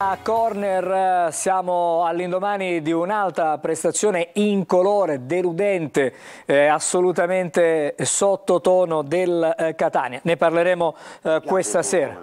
A corner eh, siamo all'indomani di un'altra prestazione incolore, deludente, eh, assolutamente sottotono del eh, Catania. Ne parleremo eh, questa sera.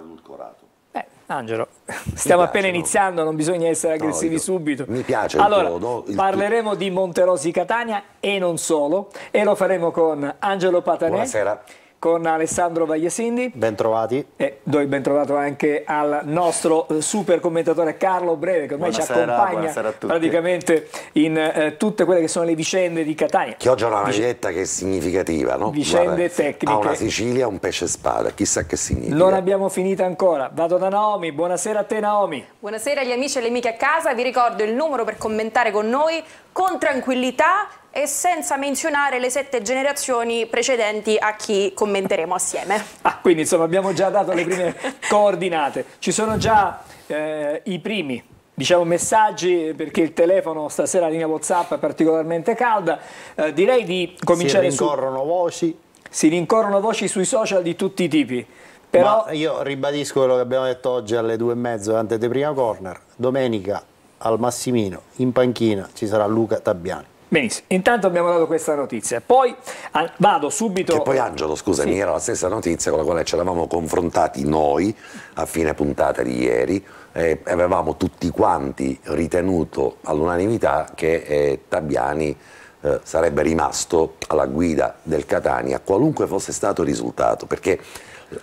Eh, Angelo, stiamo piace, appena no? iniziando, non bisogna essere aggressivi io- subito. mi piace il Allora, tuo- il parleremo di Monterosi Catania e non solo, e lo faremo con Angelo Patanè, Buonasera. Con Alessandro Vagliasindi. Bentrovati. E do il ben trovato anche al nostro eh, super commentatore Carlo Breve che ormai ci Buonasera, accompagna buonasera a tutti. praticamente in eh, tutte quelle che sono le vicende di Catania. Che oggi ha una maglietta che è significativa, no? Vicende tecniche. Ha una Sicilia, un pesce spada, chissà che significa. Non abbiamo finito ancora. Vado da Naomi. Buonasera a te Naomi. Buonasera agli amici e alle amiche a casa, vi ricordo il numero per commentare con noi con tranquillità e senza menzionare le sette generazioni precedenti a chi commenteremo assieme. Ah, quindi insomma abbiamo già dato le prime coordinate. Ci sono già eh, i primi diciamo messaggi perché il telefono stasera la linea WhatsApp è particolarmente calda. Eh, direi di cominciare si su rincorrono voci, si rincorrono voci sui social di tutti i tipi. Però ma io ribadisco quello che abbiamo detto oggi alle due e mezzo durante te prima corner. Domenica al Massimino in panchina ci sarà Luca Tabbiani. Benissimo, intanto abbiamo dato questa notizia, poi ah, vado subito... Che poi Angelo, scusami, Sì. era la stessa notizia con la quale ci eravamo confrontati noi a fine puntata di ieri e avevamo tutti quanti ritenuto all'unanimità che eh, Tabiani eh, sarebbe rimasto alla guida del Catania, qualunque fosse stato il risultato, perché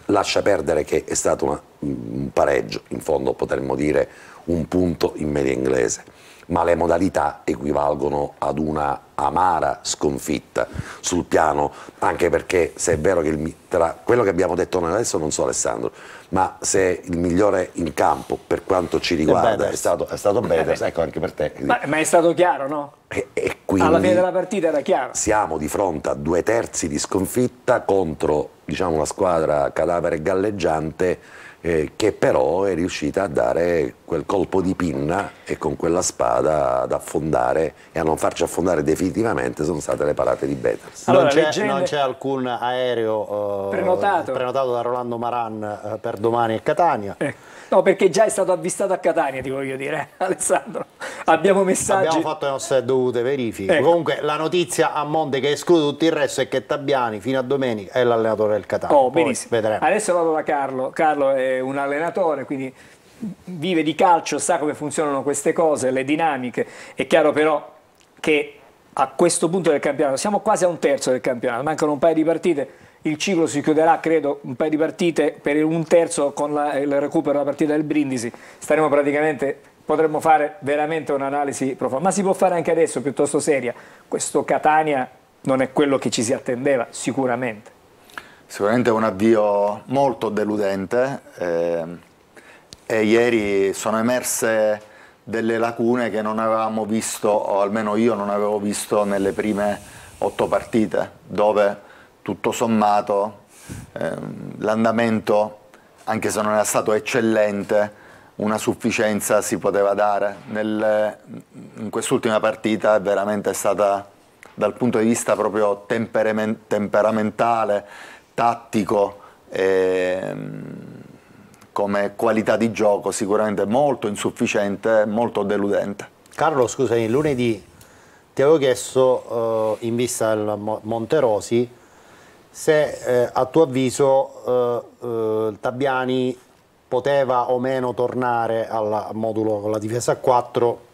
lascia perdere che è stato una- un pareggio, in fondo potremmo dire un punto in media inglese ma le modalità equivalgono ad una amara sconfitta sul piano, anche perché se è vero che il tra quello che abbiamo detto noi adesso non so Alessandro, ma se il migliore in campo per quanto ci riguarda è stato, è stato Betters, ecco anche per te. Ma, ma è stato chiaro, no? E, e quindi Alla fine della partita era chiaro. siamo di fronte a due terzi di sconfitta contro diciamo, una squadra cadavere galleggiante eh, che però è riuscita a dare quel colpo di pinna e con quella spada ad affondare e a non farci affondare definitivamente sono state le parate di Betters. Allora, non, c'è, leggende- non c'è alcun aereo eh, Prenotato. prenotato da Rolando Maran eh, per domani a Catania. Eh, No, perché già è stato avvistato a Catania, ti voglio dire, eh, Alessandro. Abbiamo messaggi... Abbiamo fatto le nostre dovute verifiche. Ecco. Comunque la notizia a monte che esclude tutto il resto è che Tabbiani fino a domenica è l'allenatore del Catania. Oh, Poi benissimo. vedremo. Adesso vado da Carlo. Carlo è un allenatore, quindi vive di calcio, sa come funzionano queste cose, le dinamiche. È chiaro però che a questo punto del campionato, siamo quasi a un terzo del campionato, mancano un paio di partite, il ciclo si chiuderà, credo, un paio di partite per un terzo con la- il recupero della partita del Brindisi. Staremo praticamente, potremmo fare veramente un'analisi profonda, ma si può fare anche adesso, piuttosto seria. Questo Catania non è quello che ci si attendeva, sicuramente. Sicuramente un avvio molto deludente eh, e ieri sono emerse delle lacune che non avevamo visto, o almeno io non avevo visto nelle prime otto partite, dove tutto sommato ehm, l'andamento, anche se non era stato eccellente, una sufficienza si poteva dare. Nel- in quest'ultima partita è veramente stata dal punto di vista proprio temperamen- temperamentale, tattico, ehm, come qualità di gioco sicuramente molto insufficiente, molto deludente. Carlo, scusami, lunedì ti avevo chiesto, eh, in vista del Mo- Monterosi, se eh, a tuo avviso eh, eh, il Tabbiani poteva o meno tornare al modulo con la difesa a 4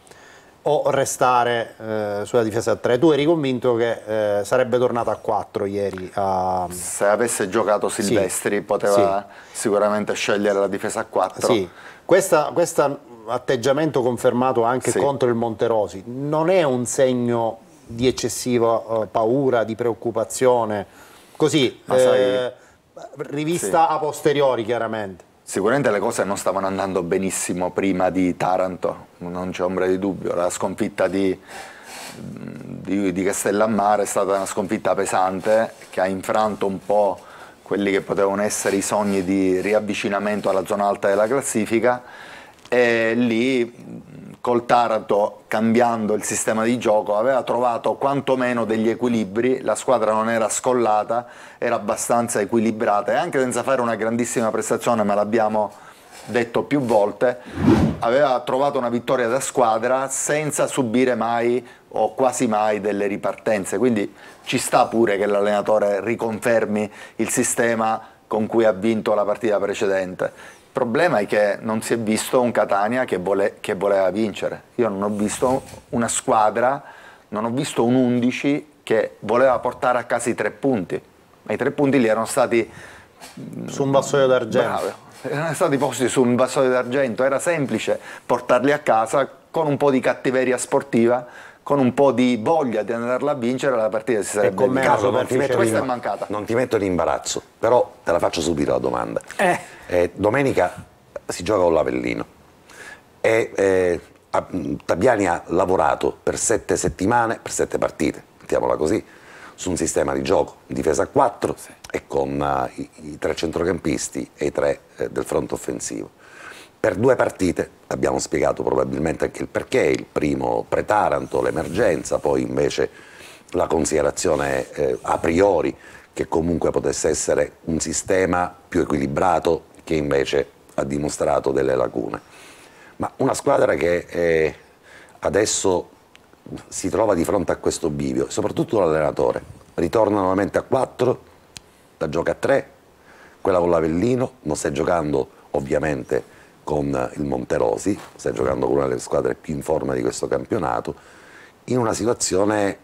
o restare eh, sulla difesa a 3. Tu eri convinto che eh, sarebbe tornato a 4 ieri a, Se avesse giocato Silvestri poteva sicuramente scegliere la difesa a 4. Sì, questo atteggiamento confermato anche Sì. contro il Monterosi non è un segno di eccessiva eh, paura, di preoccupazione, così, sai- eh, rivista a posteriori chiaramente. Sicuramente le cose non stavano andando benissimo prima di Taranto, non c'è ombra di dubbio. La sconfitta di, di, di Castellammare è stata una sconfitta pesante che ha infranto un po' quelli che potevano essere i sogni di riavvicinamento alla zona alta della classifica e lì col Taranto cambiando il sistema di gioco aveva trovato quantomeno degli equilibri, la squadra non era scollata, era abbastanza equilibrata e anche senza fare una grandissima prestazione, ma l'abbiamo detto più volte, aveva trovato una vittoria da squadra senza subire mai o quasi mai delle ripartenze, quindi ci sta pure che l'allenatore riconfermi il sistema con cui ha vinto la partita precedente. Il problema è che non si è visto un Catania che, vole, che voleva vincere. Io non ho visto una squadra, non ho visto un 11 che voleva portare a casa i tre punti. Ma i tre punti lì erano stati su un vassoio d'argento. Erano stati posti su un vassoio d'argento, era semplice portarli a casa con un po' di cattiveria sportiva, con un po' di voglia di andarla a vincere, la partita si sarebbe con me Carlo, non ti, metto Questa è mancata. non ti metto in imbarazzo, però te la faccio subito la domanda. Eh. Eh, domenica si gioca con l'Avellino e eh, Tabiani ha lavorato per sette settimane, per sette partite, mettiamola così, su un sistema di gioco, difesa a 4 e con eh, i, i tre centrocampisti e i tre eh, del fronte offensivo. Per due partite abbiamo spiegato probabilmente anche il perché, il primo pre-Taranto, l'emergenza, poi invece la considerazione eh, a priori che comunque potesse essere un sistema più equilibrato che invece ha dimostrato delle lacune. Ma una squadra che eh, adesso si trova di fronte a questo bivio, soprattutto l'allenatore, ritorna nuovamente a 4, la gioca a 3, quella con l'Avellino, non stai giocando ovviamente con il Monterosi, stai giocando con una delle squadre più in forma di questo campionato, in una situazione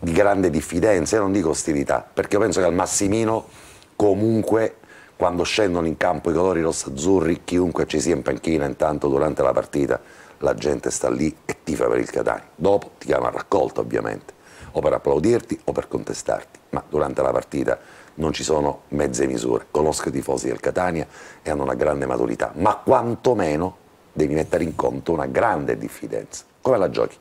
di grande diffidenza, e non dico ostilità, perché io penso che al Massimino comunque quando scendono in campo i colori rossazzurri, chiunque ci sia in panchina intanto durante la partita, la gente sta lì e tifa per il Catania. Dopo ti chiama a raccolta ovviamente, o per applaudirti o per contestarti, ma durante la partita non ci sono mezze misure. Conosco i tifosi del Catania e hanno una grande maturità, ma quantomeno devi mettere in conto una grande diffidenza. Come la giochi?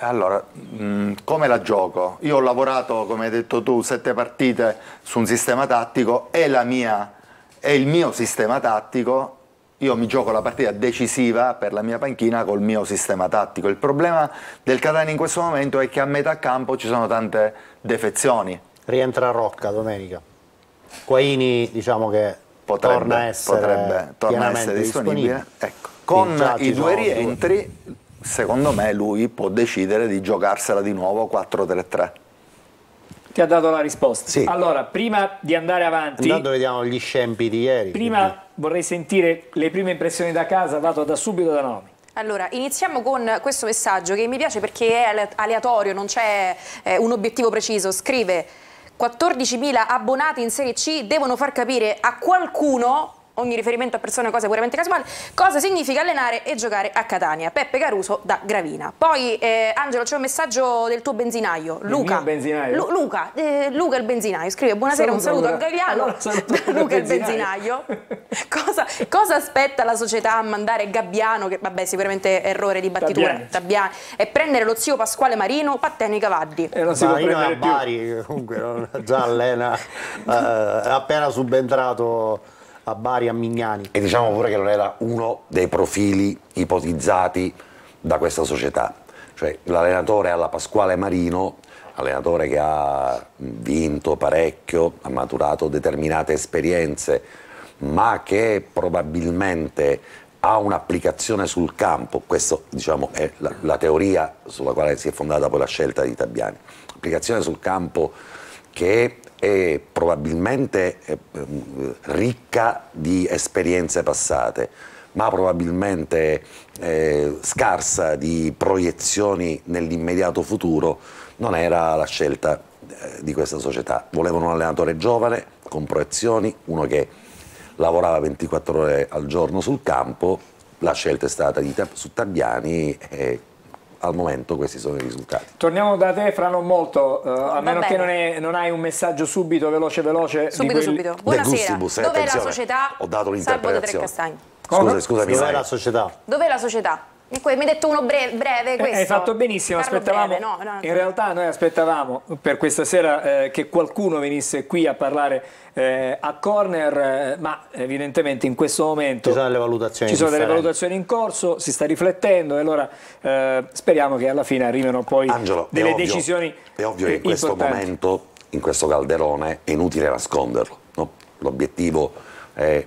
Allora, mh, come la gioco? Io ho lavorato, come hai detto tu, sette partite su un sistema tattico, la mia, è il mio sistema tattico, io mi gioco la partita decisiva per la mia panchina col mio sistema tattico. Il problema del Catania in questo momento è che a metà campo ci sono tante defezioni. Rientra Rocca domenica. Quaini diciamo che Potrebbe, torna a essere, potrebbe torna essere disponibile. Ecco, Con i due rientri, secondo me lui può decidere di giocarsela di nuovo 4-3-3. Ti ha dato la risposta. Sì. Allora, prima di andare avanti, Intanto vediamo gli scempi di ieri. prima vorrei sentire le prime impressioni da casa, dato da subito da Nomi. Allora, iniziamo con questo messaggio che mi piace perché è ale- aleatorio, non c'è eh, un obiettivo preciso. Scrive 14.000 abbonati in Serie C devono far capire a qualcuno, ogni riferimento a persone o cose puramente casuali, cosa significa allenare e giocare a Catania. Peppe Caruso da Gravina. Poi, eh, Angelo, c'è un messaggio del tuo benzinaio. Luca. mio benzinaio? Lu- Luca, eh, Luca il benzinaio. Scrive buonasera, un Saluto, saluto a Luca. Gagliano. Allora, saluto da Luca il il benzinaio. benzinaio. cosa, cosa aspetta la società a mandare Gabbiano, che vabbè sicuramente errore di battitura. Tabiani, e prendere lo zio Pasquale Marino, Patteni Cavaddi? E non si può Marino prendere a più. Bari, comunque già allena, eh, appena subentrato a Bari a Mignani. E diciamo pure che non era uno dei profili ipotizzati da questa società. Cioè l'allenatore alla Pasquale Marino, allenatore che ha vinto parecchio, ha maturato determinate esperienze, ma che probabilmente ha un'applicazione sul campo, questa diciamo, è la, la teoria sulla quale si è fondata poi la scelta di Tabiani, applicazione sul campo che è probabilmente eh, ehm, ricca di esperienze passate, ma probabilmente eh, scarsa di proiezioni nell'immediato futuro, non era la scelta eh, di questa società. Volevano un allenatore giovane, con proiezioni, uno che lavorava 24 ore al giorno sul campo, la scelta è stata di, su Tabiani e al momento questi sono i risultati. Torniamo da te fra non molto, eh, a meno bene. che non, è- non hai un messaggio subito, veloce, veloce. Subito, quelli- subito. Buonasera. gustibus, eh, Dov'è la società? ho dato Salvo da Tre l'interpretazione. Castagni. Scusa, scusami, Dov'è la società? Dov'è la società? Mi hai detto uno bre- breve Eh, questo. Hai fatto benissimo, Carlo aspettavamo. breve, no, no, In realtà noi aspettavamo per questa sera eh, che qualcuno venisse qui a parlare eh, a corner, eh, ma evidentemente in questo momento Ci sono delle valutazioni ci sono delle valutazioni in corso, si sta riflettendo e allora eh, speriamo che alla fine arrivino poi Angelo, delle è ovvio, decisioni È ovvio che in questo importanti. momento, in questo calderone, è inutile nasconderlo. no? L'obiettivo è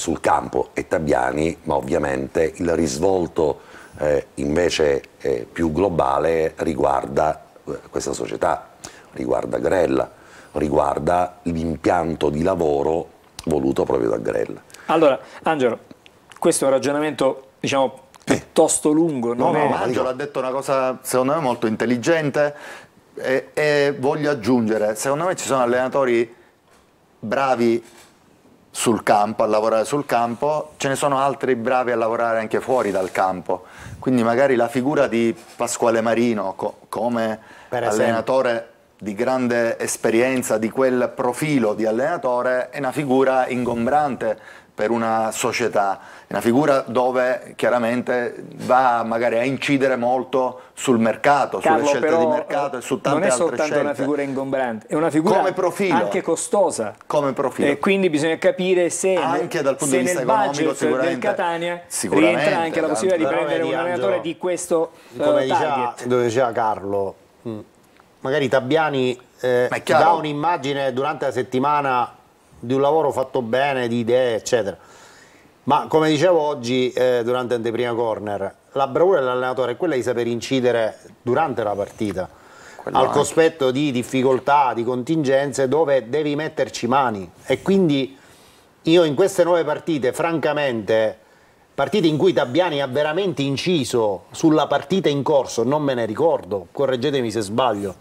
sul campo è Tabiani, ma ovviamente il risvolto eh, invece eh, più globale riguarda eh, questa società, riguarda Grella, riguarda l'impianto di lavoro voluto proprio da Grella. Allora, Angelo, questo è un ragionamento, diciamo, piuttosto lungo. No, no, Angelo ha detto una cosa secondo me molto intelligente e, e voglio aggiungere, secondo me ci sono allenatori bravi sul campo, a lavorare sul campo, ce ne sono altri bravi a lavorare anche fuori dal campo, quindi magari la figura di Pasquale Marino co- come allenatore di grande esperienza, di quel profilo di allenatore, è una figura ingombrante per una società, è una figura dove chiaramente va magari a incidere molto sul mercato, Carlo, sulle scelte però, di mercato e su tante non è altre soltanto scelte. una figura ingombrante, è una figura Come profilo. anche costosa. Come profilo. E quindi bisogna capire se, Anche dal punto se di vista economico, del sicuramente. Catania Sicuramente, rientra anche la possibilità di prendere un allenatore di questo eh, come diceva, target. dove diceva Carlo, mh, magari Tabiani eh, dà un'immagine durante la settimana di un lavoro fatto bene, di idee, eccetera. Ma come dicevo oggi eh, durante Anteprima Corner, la bravura dell'allenatore è quella di saper incidere durante la partita, Quello al anche. cospetto di difficoltà, di contingenze dove devi metterci mani. E quindi io in queste nuove partite, francamente, partite in cui Tabiani ha veramente inciso sulla partita in corso, non me ne ricordo, correggetemi se sbaglio,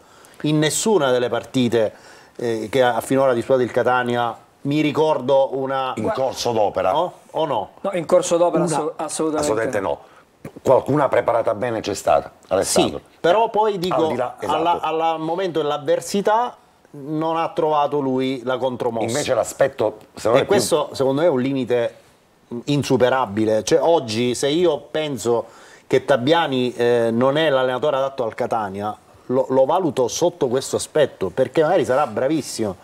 in nessuna delle partite eh, che ha finora disputato il Catania mi ricordo una... In corso d'opera? No? O no? No, in corso d'opera Una- assolutamente, Assolutamente no. Qualcuna preparata bene c'è stata, Sì, Alessandro. però poi dico, Al là- esatto. alla- alla- al momento dell'avversità non ha trovato lui la contromossa. Invece l'aspetto, E questo secondo me è un limite insuperabile. Cioè, oggi se io penso che Tabiani eh, non è l'allenatore adatto al Catania, lo, lo valuto sotto questo aspetto, perché magari sarà bravissimo.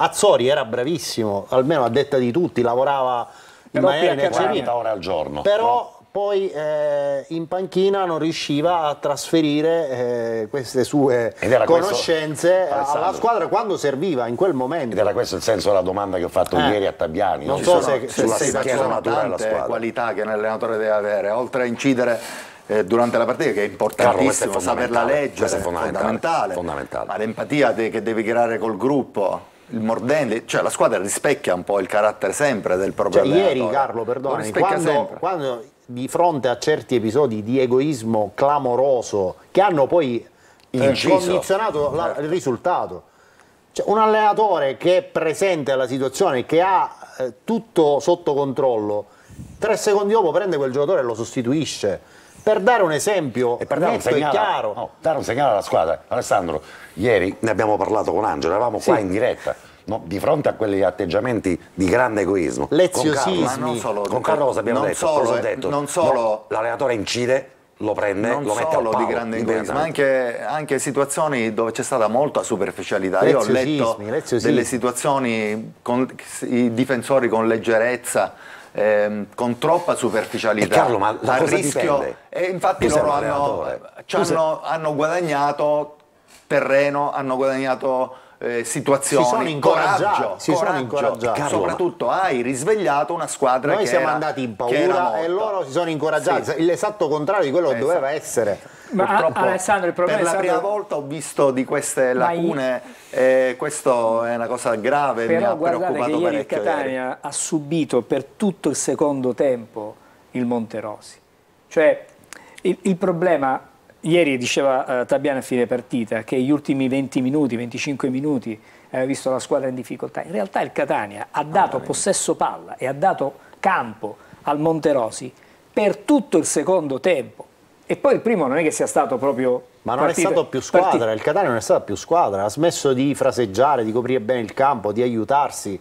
Azzori era bravissimo, almeno a detta di tutti, lavorava in Però maniera a Catania- ineccepibile. 40 ore al giorno. Però poi eh, in panchina non riusciva a trasferire eh, queste sue questo, conoscenze Alessandro. alla squadra quando serviva in quel momento. Ed era questo il senso della domanda che ho fatto Eh. ieri a Tabiani. Non no? so se- sono- se- qualità che un allenatore deve avere, oltre a incidere eh, durante la partita, che è Carlo, questo è importantissimo, saperla leggere, questo è è fondamentale, fondamentale, fondamentale. ma l'empatia de- che devi creare col gruppo, il mordelli, cioè la squadra rispecchia un po' il carattere sempre del proprio Cioè, ieri. Carlo, Lo perdonami, quando, quando di fronte a certi episodi di egoismo clamoroso che hanno poi eh, Inciso. condizionato la- il risultato, cioè, un allenatore che è presente alla situazione, che ha eh, tutto sotto controllo, tre secondi dopo prende quel giocatore e lo sostituisce. Per dare un esempio E per dare un, segnale, chiaro, no, dare un segnale alla squadra. Alessandro, ieri ne abbiamo parlato con Angelo, eravamo qua Sì. in diretta, no? di fronte a quegli atteggiamenti di grande egoismo. Leziosismi. Con Ma non solo, Carlo, con Carlo cosa abbiamo non detto? solo, Cosa ho eh, detto? non solo- No, l'allenatore incide, lo prende, non lo mette al solo palo. di grande egoismo, ma anche, anche situazioni dove c'è stata molta superficialità. Io ho letto leziosismi. delle situazioni con i difensori con leggerezza. Ehm, con troppa superficialità E Carlo, ma da a rischio dipende? e infatti Tu loro hanno, sei- hanno, hanno guadagnato terreno hanno guadagnato eh, situazioni Si sono incoraggiati, coraggio, si sono coraggio. incoraggiati. Carlo, soprattutto hai risvegliato una squadra noi che siamo era- andati in che paura e loro si sono incoraggiati, Sì. l'esatto contrario di quello che Esatto. doveva essere. Ma Alessandro, il problema per è la stato- prima volta ho visto di queste lacune, eh, questo è una cosa grave, mi Però ha guardate che preoccupato ieri il. Catania ieri. ha subito per tutto il secondo tempo il Monterosi. Cioè, il, il problema, ieri diceva eh, Tabiano a fine partita, che gli ultimi 20 minuti, 25 minuti aveva visto la squadra in difficoltà. In realtà il Catania ha dato possesso palla e ha dato campo al Monterosi per tutto il secondo tempo. E poi il primo non è che sia stato proprio... Ma non partita- è stato più squadra, partita- il Catania non è stata più squadra, ha smesso di fraseggiare, di coprire bene il campo, di aiutarsi.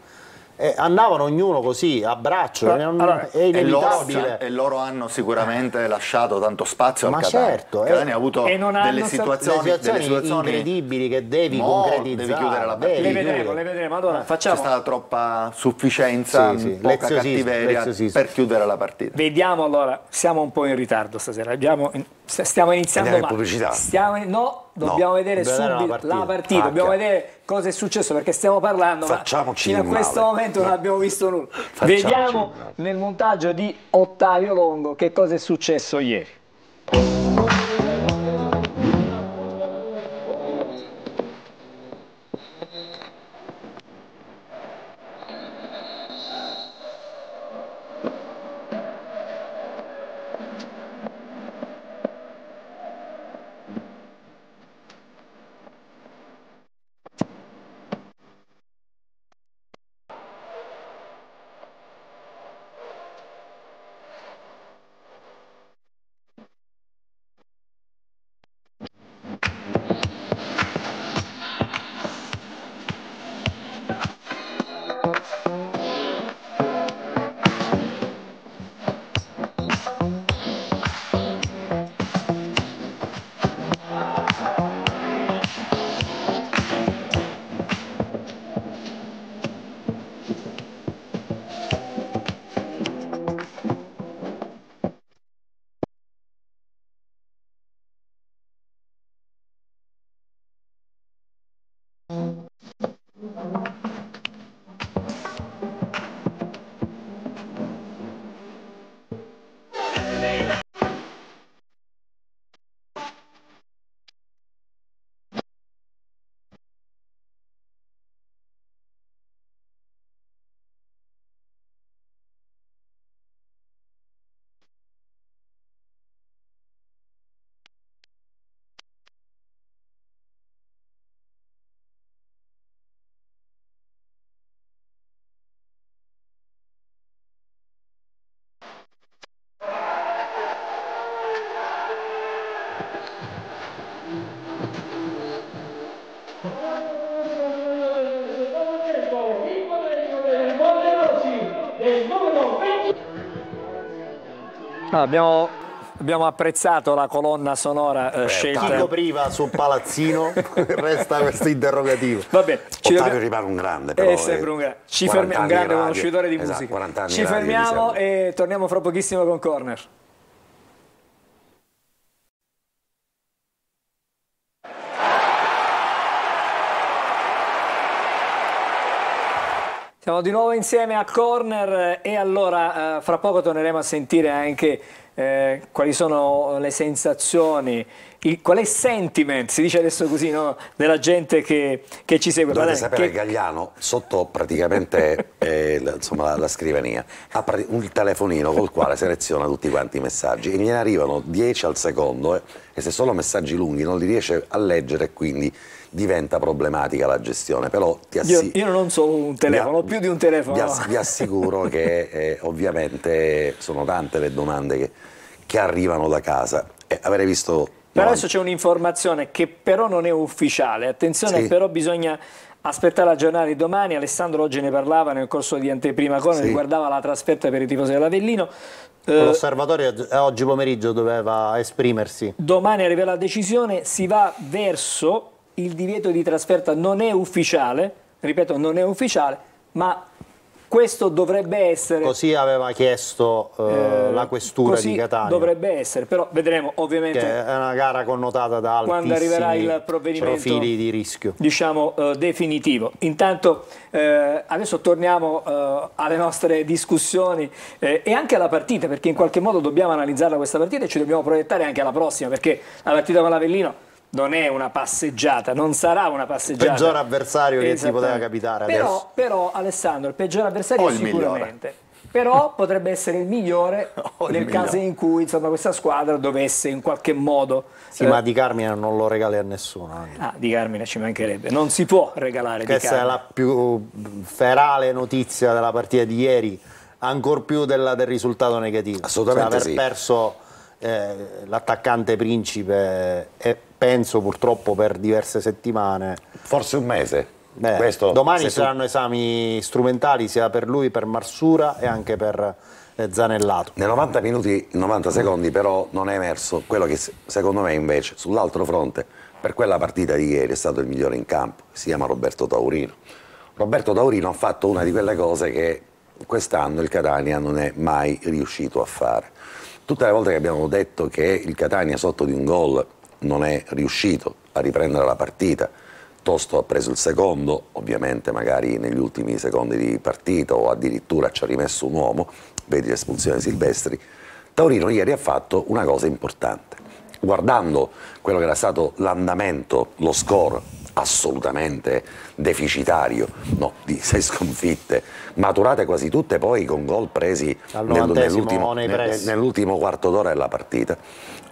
Eh, andavano ognuno così, a braccio, Allora, non- allora, è E loro, inevitabile. e loro hanno sicuramente lasciato tanto spazio Ma al Catania. certo, il eh. Catania ha avuto E non delle situazioni, Le situazioni delle situazioni incredibili che devi Mo concretizzare. devi chiudere la partita. Le vedremo, le vedremo. Allora, C'è facciamo... stata troppa sufficienza, Sì, sì, poca leziosismo, cattiveria leziosismo. per chiudere la partita. Vediamo allora, siamo un po' in ritardo stasera, abbiamo Stiamo iniziando Andiamo in pubblicità? Stiamo in- no, dobbiamo vedere Vedere la subito partita. la partita, dobbiamo vedere cosa è successo perché stiamo parlando, ma Facciamoci fino a questo male. momento non abbiamo visto nulla. Facciamoci Vediamo nel montaggio di Ottavio Longo che cosa è successo ieri. Abbiamo, abbiamo apprezzato la colonna sonora eh, Chi scelta. copriva sul palazzino resta questo interrogativo. Va bene, ci Ottavio dobbiamo- rimane un grande, È però. sempre un, gra- ci 40 fermiamo, un grande radio. conoscitore di Esatto, musica. 40 anni Ci fermiamo mi e torniamo fra pochissimo con Corner. Siamo di nuovo insieme a Corner e allora eh, fra poco torneremo a sentire anche eh, quali sono le sensazioni, il- qual è il sentiment, si dice adesso così, no? della gente che, che ci segue. Dovete Guardate, sapere che- Gagliano, sotto praticamente eh, la, insomma, la, scrivania, ha un telefonino col quale seleziona tutti quanti i messaggi e gliene arrivano 10 al secondo eh, e se sono messaggi lunghi non li riesce a leggere e quindi diventa problematica la gestione. Però ti io, assi- io non ho solo un telefono, ho più di un telefono. Vi, ass- vi assicuro che eh, ovviamente sono tante le domande che, che arrivano da casa. E avere visto... Però no, adesso c'è un'informazione che però non è ufficiale, attenzione, Sì. però bisogna aspettare la giornata di domani, Alessandro oggi ne parlava nel corso di anteprima con, Sì. riguardava la trasferta per i tifosi dell'Avellino. Eh, L'osservatorio eh, oggi pomeriggio doveva esprimersi. domani arriva la decisione, si va verso il divieto di trasferta, non è ufficiale, ripeto, non è ufficiale, ma questo dovrebbe essere... Così aveva chiesto eh, eh, la questura di Catania. Dovrebbe essere, però vedremo ovviamente... che è una gara connotata da Quando arriverà il provvedimento- profili di rischio. diciamo eh, definitivo. Intanto eh, adesso torniamo eh, alle nostre discussioni eh, e anche alla partita perché in qualche modo dobbiamo analizzarla questa partita e ci dobbiamo proiettare anche alla prossima perché la partita con l'Avellino non è una passeggiata, non sarà una passeggiata. Peggior avversario che ti Esattamente. poteva capitare Però, adesso. però Alessandro, il peggior avversario O il migliore. sicuramente. Però potrebbe essere il migliore O il nel migliore. caso in cui insomma, questa squadra dovesse in qualche modo Sì, eh, ma di Carmine non lo regali a nessuno. anche. Ah, di Carmine ci mancherebbe. Non si può regalare di Questa è la più ferale notizia della partita di ieri, ancor più della- del risultato negativo. Assolutamente Cioè, aver sì. perso eh, l'attaccante principe e penso purtroppo per diverse settimane. Forse un mese. Beh, Questo, domani ci tu- saranno esami strumentali sia per lui, per Marsura e anche per eh, Zanellato. Nei 90 minuti, 90 secondi però non è emerso quello che se- secondo me invece sull'altro fronte per quella partita di ieri è stato il migliore in campo, si chiama Roberto Taurino. Roberto Taurino ha fatto una di quelle cose che quest'anno il Catania non è mai riuscito a fare. tutte le volte che abbiamo detto che il Catania sotto di un gol non è riuscito a riprendere la partita, Tosto ha preso il secondo, ovviamente magari negli ultimi secondi di partita o addirittura ci ha rimesso un uomo, vedi l'espulsione Silvestri, Taurino ieri ha fatto una cosa importante. Guardando quello che era stato l'andamento, lo score assolutamente deficitario, no, di sei sconfitte, maturate quasi tutte poi con gol presi nel, nell'ultimo, nell'ultimo quarto d'ora della partita,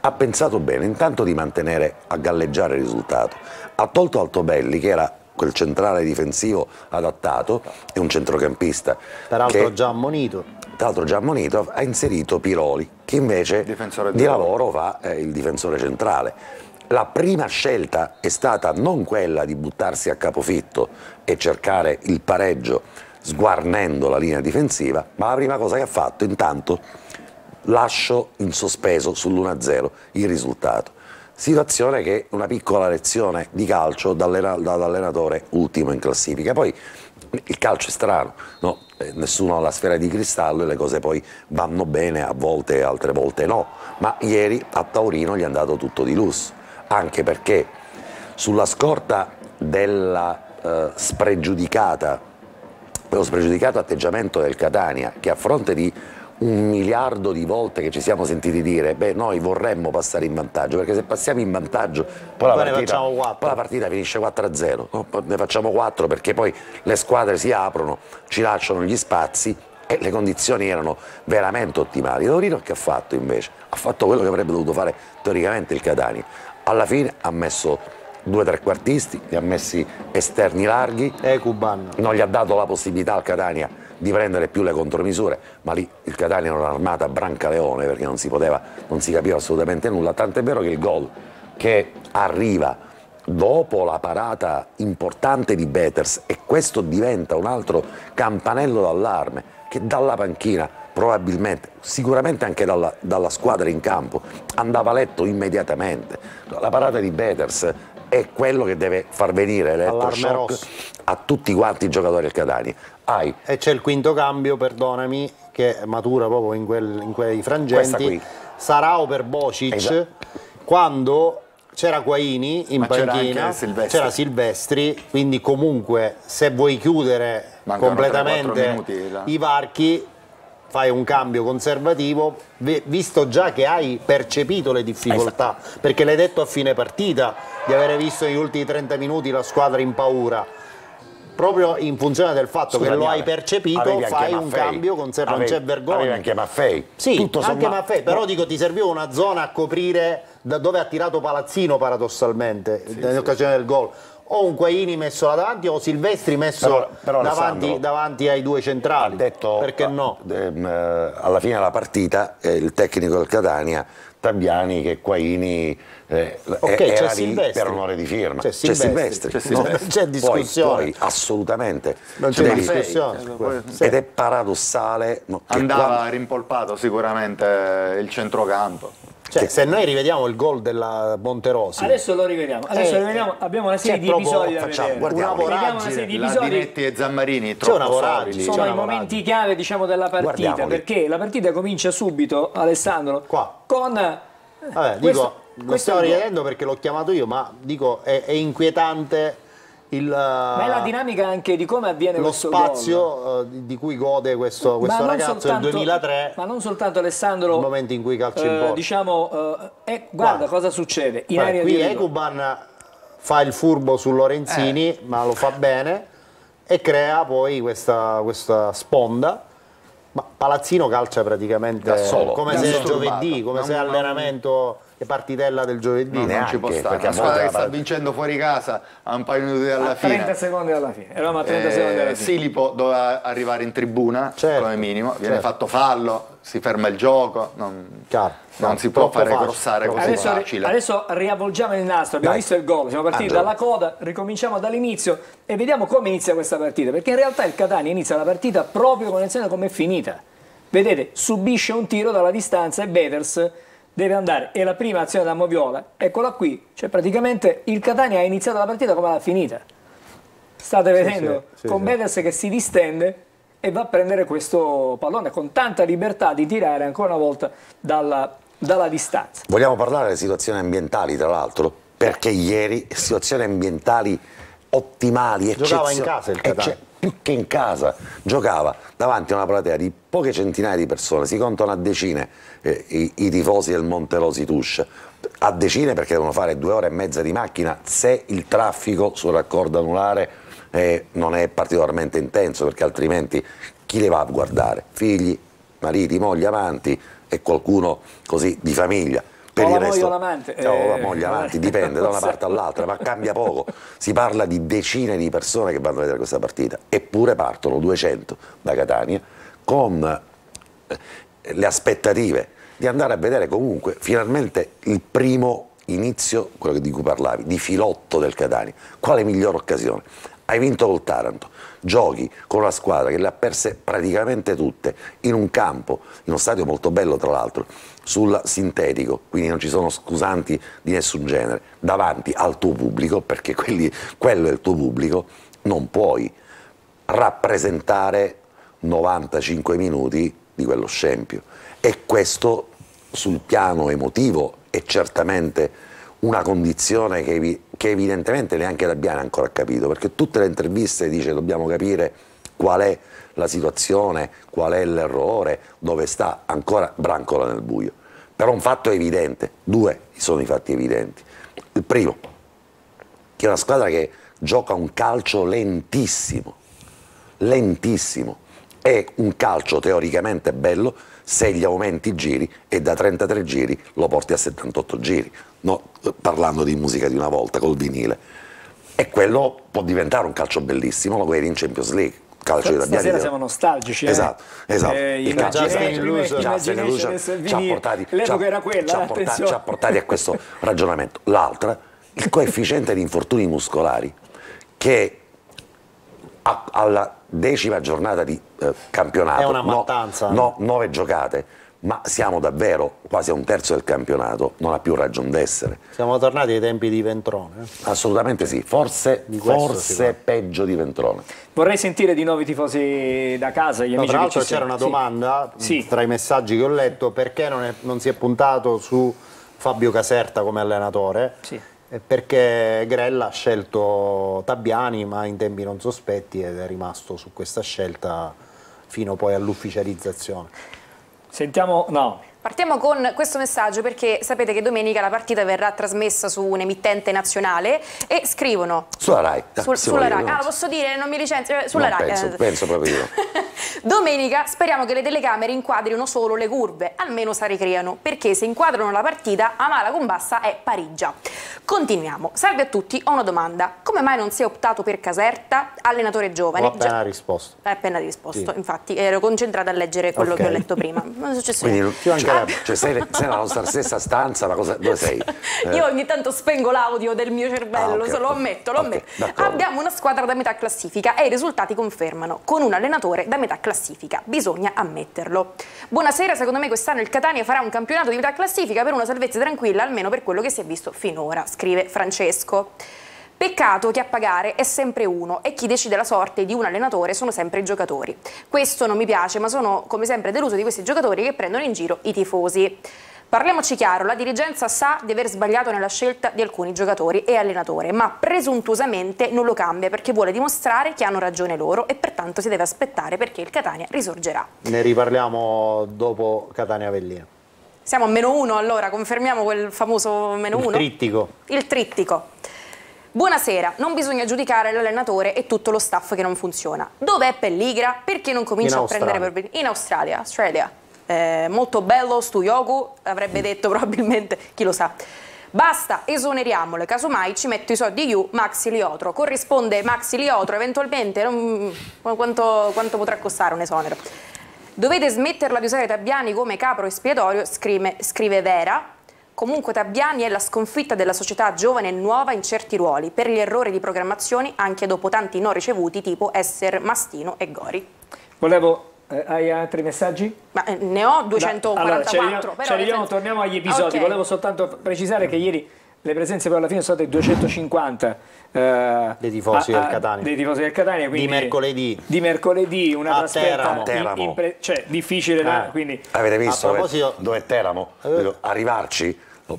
ha pensato bene intanto di mantenere a galleggiare il risultato, ha tolto Altobelli che era quel centrale difensivo adattato e un centrocampista peraltro già ammonito. Tra l'altro già ammonito ha inserito Piroli che invece di lavoro fa eh, il difensore centrale. La prima scelta è stata non quella di buttarsi a capofitto e cercare il pareggio sguarnendo la linea difensiva, ma la prima cosa che ha fatto intanto lascio in sospeso sull'1-0 il risultato. Situazione che è una piccola lezione di calcio dall'allenatore ultimo in classifica. Poi il calcio è strano, no? Eh, nessuno ha la sfera di cristallo e le cose poi vanno bene a volte e altre volte no, ma ieri a Taurino gli è andato tutto di lusso anche perché sulla scorta della eh, spregiudicata, dello spregiudicato atteggiamento del Catania, che a fronte di un miliardo di volte che ci siamo sentiti dire beh noi vorremmo passare in vantaggio perché se passiamo in vantaggio poi, la partita, poi la partita, finisce 4-0 no? ne facciamo 4 perché poi le squadre si aprono ci lasciano gli spazi e le condizioni erano veramente ottimali Dorino che ha fatto invece? ha fatto quello che avrebbe dovuto fare teoricamente il Catania alla fine ha messo due trequartisti, li ha messi esterni larghi, Ecuban. non gli ha dato la possibilità al Catania di prendere più le contromisure, ma lì il Catania era un'armata brancaleone perché non si poteva, non si capiva assolutamente nulla, tant'è vero che il gol che arriva dopo la parata importante di Beters e questo diventa un altro campanello d'allarme che dalla panchina probabilmente, sicuramente anche dalla, dalla, squadra in campo, andava letto immediatamente. La parata di Beters è quello che deve far venire l'elettroshock a tutti quanti i giocatori del Catania. Hai. E c'è il quinto cambio, perdonami, che matura proprio in, quel, in quei frangenti. Sarao per Bocic, esatto. quando c'era Guaini in Ma panchina, c'era Silvestri. Silvestri. quindi comunque se vuoi chiudere Mancano completamente i varchi fai un cambio conservativo, visto già che hai percepito le difficoltà, esatto. perché l'hai detto a fine partita di avere visto negli ultimi 30 minuti la squadra in paura. Proprio in funzione del fatto Scusa, che lo hai percepito, fai un cambio conservativo, non c'è vergogna. Avevi anche Maffei. Sì, Tutto anche Maffei, però no. dico ti serviva una zona a coprire da dove ha tirato Palazzino paradossalmente sì, nell'occasione sì. del gol o un Quaini messo là davanti o Silvestri messo però, però davanti, davanti, ai due centrali. Ha detto, perché no? Ehm, eh, alla fine della partita eh, il tecnico del Catania Tabiani che Quaini eh, okay, era lì Silvestri. per onore di firma. C'è Silvestri, c'è, Silvestri. No, c'è discussione. Poi, poi, assolutamente. Non c'è devi... discussione. Ed è paradossale. No, Andava quando... rimpolpato sicuramente il centrocampo. Cioè, se noi rivediamo il gol della Monterosi adesso lo rivediamo. Adesso eh, rivediamo abbiamo una serie di episodi da facciamo, vedere. guardiamo. Una serie di episodi. Dinetti e Zammarini c'è una voragine sono i momenti chiave diciamo della partita perché la partita comincia subito Alessandro qua. con Vabbè, questo, dico, lo stiamo rivedendo perché l'ho chiamato io ma dico è, è inquietante il, ma è la dinamica anche di come avviene lo spazio uh, di cui gode questo, questo ragazzo soltanto, del 2003 ma non soltanto Alessandro il momento in cui calcia in porta. diciamo uh, eh, guarda Qua. cosa succede in area qui Ekuban fa il furbo su Lorenzini eh. ma lo fa bene e crea poi questa, questa sponda. Ma Palazzino calcia praticamente solo, come se è giovedì come se è allenamento le partitella del giovedì. No, non ci può stare. Una squadra che sta vincendo fuori casa a un paio di minuti dalla a fine. 30 secondi alla fine. Eravamo a 30 eh, secondi alla fine. Silipo doveva arrivare in tribuna certo, come minimo, viene certo. fatto fallo, si ferma il gioco, non, Chiaro, non si può fare facile. crossare così adesso, facile. Adesso riavvolgiamo il nastro, abbiamo Dai. visto il gol, siamo partiti Angelo. dalla coda, ricominciamo dall'inizio e vediamo come inizia questa partita, perché in realtà il Catania inizia la partita proprio con l'insieme come è finita. Vedete, subisce un tiro dalla distanza e Beters deve andare e la prima azione da Moviola, eccola qui, cioè praticamente il Catania ha iniziato la partita come l'ha finita. State vedendo? Sì, sì, con sì, Bedes che si distende e va a prendere questo pallone con tanta libertà di tirare ancora una volta dalla, dalla distanza. Vogliamo parlare delle situazioni ambientali, tra l'altro, perché ieri situazioni ambientali ottimali, Giocava in casa il Catania. più che in casa, giocava davanti a una platea di poche centinaia di persone, si contano a decine eh, i, i tifosi del Monterosi Tuscia, a decine perché devono fare due ore e mezza di macchina se il traffico sul raccordo anulare eh, non è particolarmente intenso, perché altrimenti chi le va a guardare? Figli, mariti, mogli, amanti e qualcuno così di famiglia. Per O il resto, o l'amante, o eh, la moglie, amanti, dipende da una parte all'altra, ma cambia poco. Si parla di decine di persone che vanno a vedere questa partita, eppure partono 200 da Catania con eh, le aspettative di andare a vedere comunque finalmente il primo inizio, quello di cui parlavi, di filotto del Catania. Quale migliore occasione? Hai vinto col Taranto, giochi con una squadra che le ha perse praticamente tutte in un campo, in uno stadio molto bello tra l'altro, sul sintetico, quindi non ci sono scusanti di nessun genere, davanti al tuo pubblico, perché quelli- quello è il tuo pubblico, non puoi rappresentare 95 minuti di quello scempio. E questo sul piano emotivo è certamente una condizione che, che evidentemente neanche Dabbiani ha ancora capito, perché tutte le interviste dice dobbiamo capire qual è la situazione, qual è l'errore, dove sta ancora brancola nel buio. Però un fatto è evidente, due sono i fatti evidenti. Il primo, che è una squadra che gioca un calcio lentissimo, lentissimo. È un calcio teoricamente bello se gli aumenti i giri e da 33 giri lo porti a 78 giri, no, eh, parlando di musica di una volta col vinile. E quello può diventare un calcio bellissimo, lo vedi in Champions League. Calcio di Stasera siamo nostalgici. eh. Esatto, esatto. Eh, Il calcio Just Imagination, in Illusion. Ci ha portati, era quella, ci ha eh, portati- ci ha portati a questo ragionamento. L'altra, il coefficiente di infortuni muscolari, che a- alla decima giornata di eh, campionato, È una no- mattanza. no, nove giocate, ma siamo davvero quasi a un terzo del campionato, non ha più ragion d'essere. Siamo tornati ai tempi di Ventrone. eh. Assolutamente sì, forse, forse peggio di Ventrone. Vorrei sentire di nuovo i tifosi da casa, gli No, amici tra l'altro c'era una domanda Sì. tra i messaggi che ho letto, perché non, è- non si è puntato su Fabio Caserta come allenatore? Sì. Perché Grella ha scelto Tabbiani ma in tempi non sospetti ed è rimasto su questa scelta fino poi all'ufficializzazione. Sentiamo, no, Partiamo con questo messaggio perché sapete che domenica la partita verrà trasmessa su un'emittente nazionale e scrivono Sulla Rai. eh, sul- sulla Rai. Ah, lo so. posso dire, non mi licenzio. eh, Sulla No, Rai. penso- eh. penso proprio di no. Domenica speriamo che le telecamere inquadrino solo le curve, almeno si ricriano, perché se inquadrano la partita, Amala con Bassa è Parigia. Continuiamo. Salve a tutti, ho una domanda. Come mai non si è optato per Caserta, allenatore giovane? Ho appena Già- risposto. Hai appena risposto, Sì. infatti ero concentrata a leggere quello Ok. che ho letto prima. Non è successo Quindi, niente. Mancherebbe. cioè, sei, sei nella nostra stessa stanza, ma cosa, dove sei? Eh, Io ogni tanto spengo l'audio del mio cervello, Ah, ok, se lo ammetto, lo Ok, ammetto. Abbiamo una squadra da metà classifica e i risultati confermano. Con un allenatore da metà classifica, bisogna ammetterlo. Buonasera, secondo me quest'anno il Catania farà un campionato di metà classifica per una salvezza tranquilla, almeno per quello che si è visto finora, scrive Francesco. Peccato che a pagare è sempre uno e chi decide la sorte di un allenatore sono sempre i giocatori. Questo non mi piace, ma sono come sempre deluso di questi giocatori che prendono in giro i tifosi. Parliamoci chiaro, la dirigenza sa di aver sbagliato nella scelta di alcuni giocatori e allenatore, ma presuntuosamente non lo cambia perché vuole dimostrare che hanno ragione loro e pertanto si deve aspettare perché il Catania risorgerà. Ne riparliamo dopo Catania Avellino. Siamo a meno uno allora, confermiamo quel famoso meno Il uno? trittico. Il trittico. Buonasera, non bisogna giudicare l'allenatore e tutto lo staff che non funziona. Dov'è Pelligra? Perché non comincia In a prendere per In Australia, Australia. Eh, molto bello stu Yogu, avrebbe detto probabilmente, chi lo sa. Basta, esoneriamole, casomai ci metto i soldi io, Maxi Liotro. Corrisponde Maxi Liotro eventualmente, non- quanto, quanto potrà costare un esonero? Dovete smetterla di usare Tabbiani come capro espiatorio, scrive, scrive Vera. Comunque Tabbiani è la sconfitta della società giovane e nuova in certi ruoli, per gli errori di programmazione anche dopo tanti no ricevuti tipo Esser, Mastino e Gori. volevo, eh, hai altri messaggi? Ma eh, ne ho 244, Allora, ci arriviamo, torniamo agli episodi. Ok. Volevo soltanto precisare che ieri le presenze poi alla fine sono state 250 eh, Dei tifosi a- del Catania. dei tifosi del Catania quindi- Di mercoledì. di mercoledì una A trasferta Teramo. in- Teramo. impre- cioè difficile da, Eh. quindi Avete visto proposito- dove è Teramo? Eh. Arrivarci,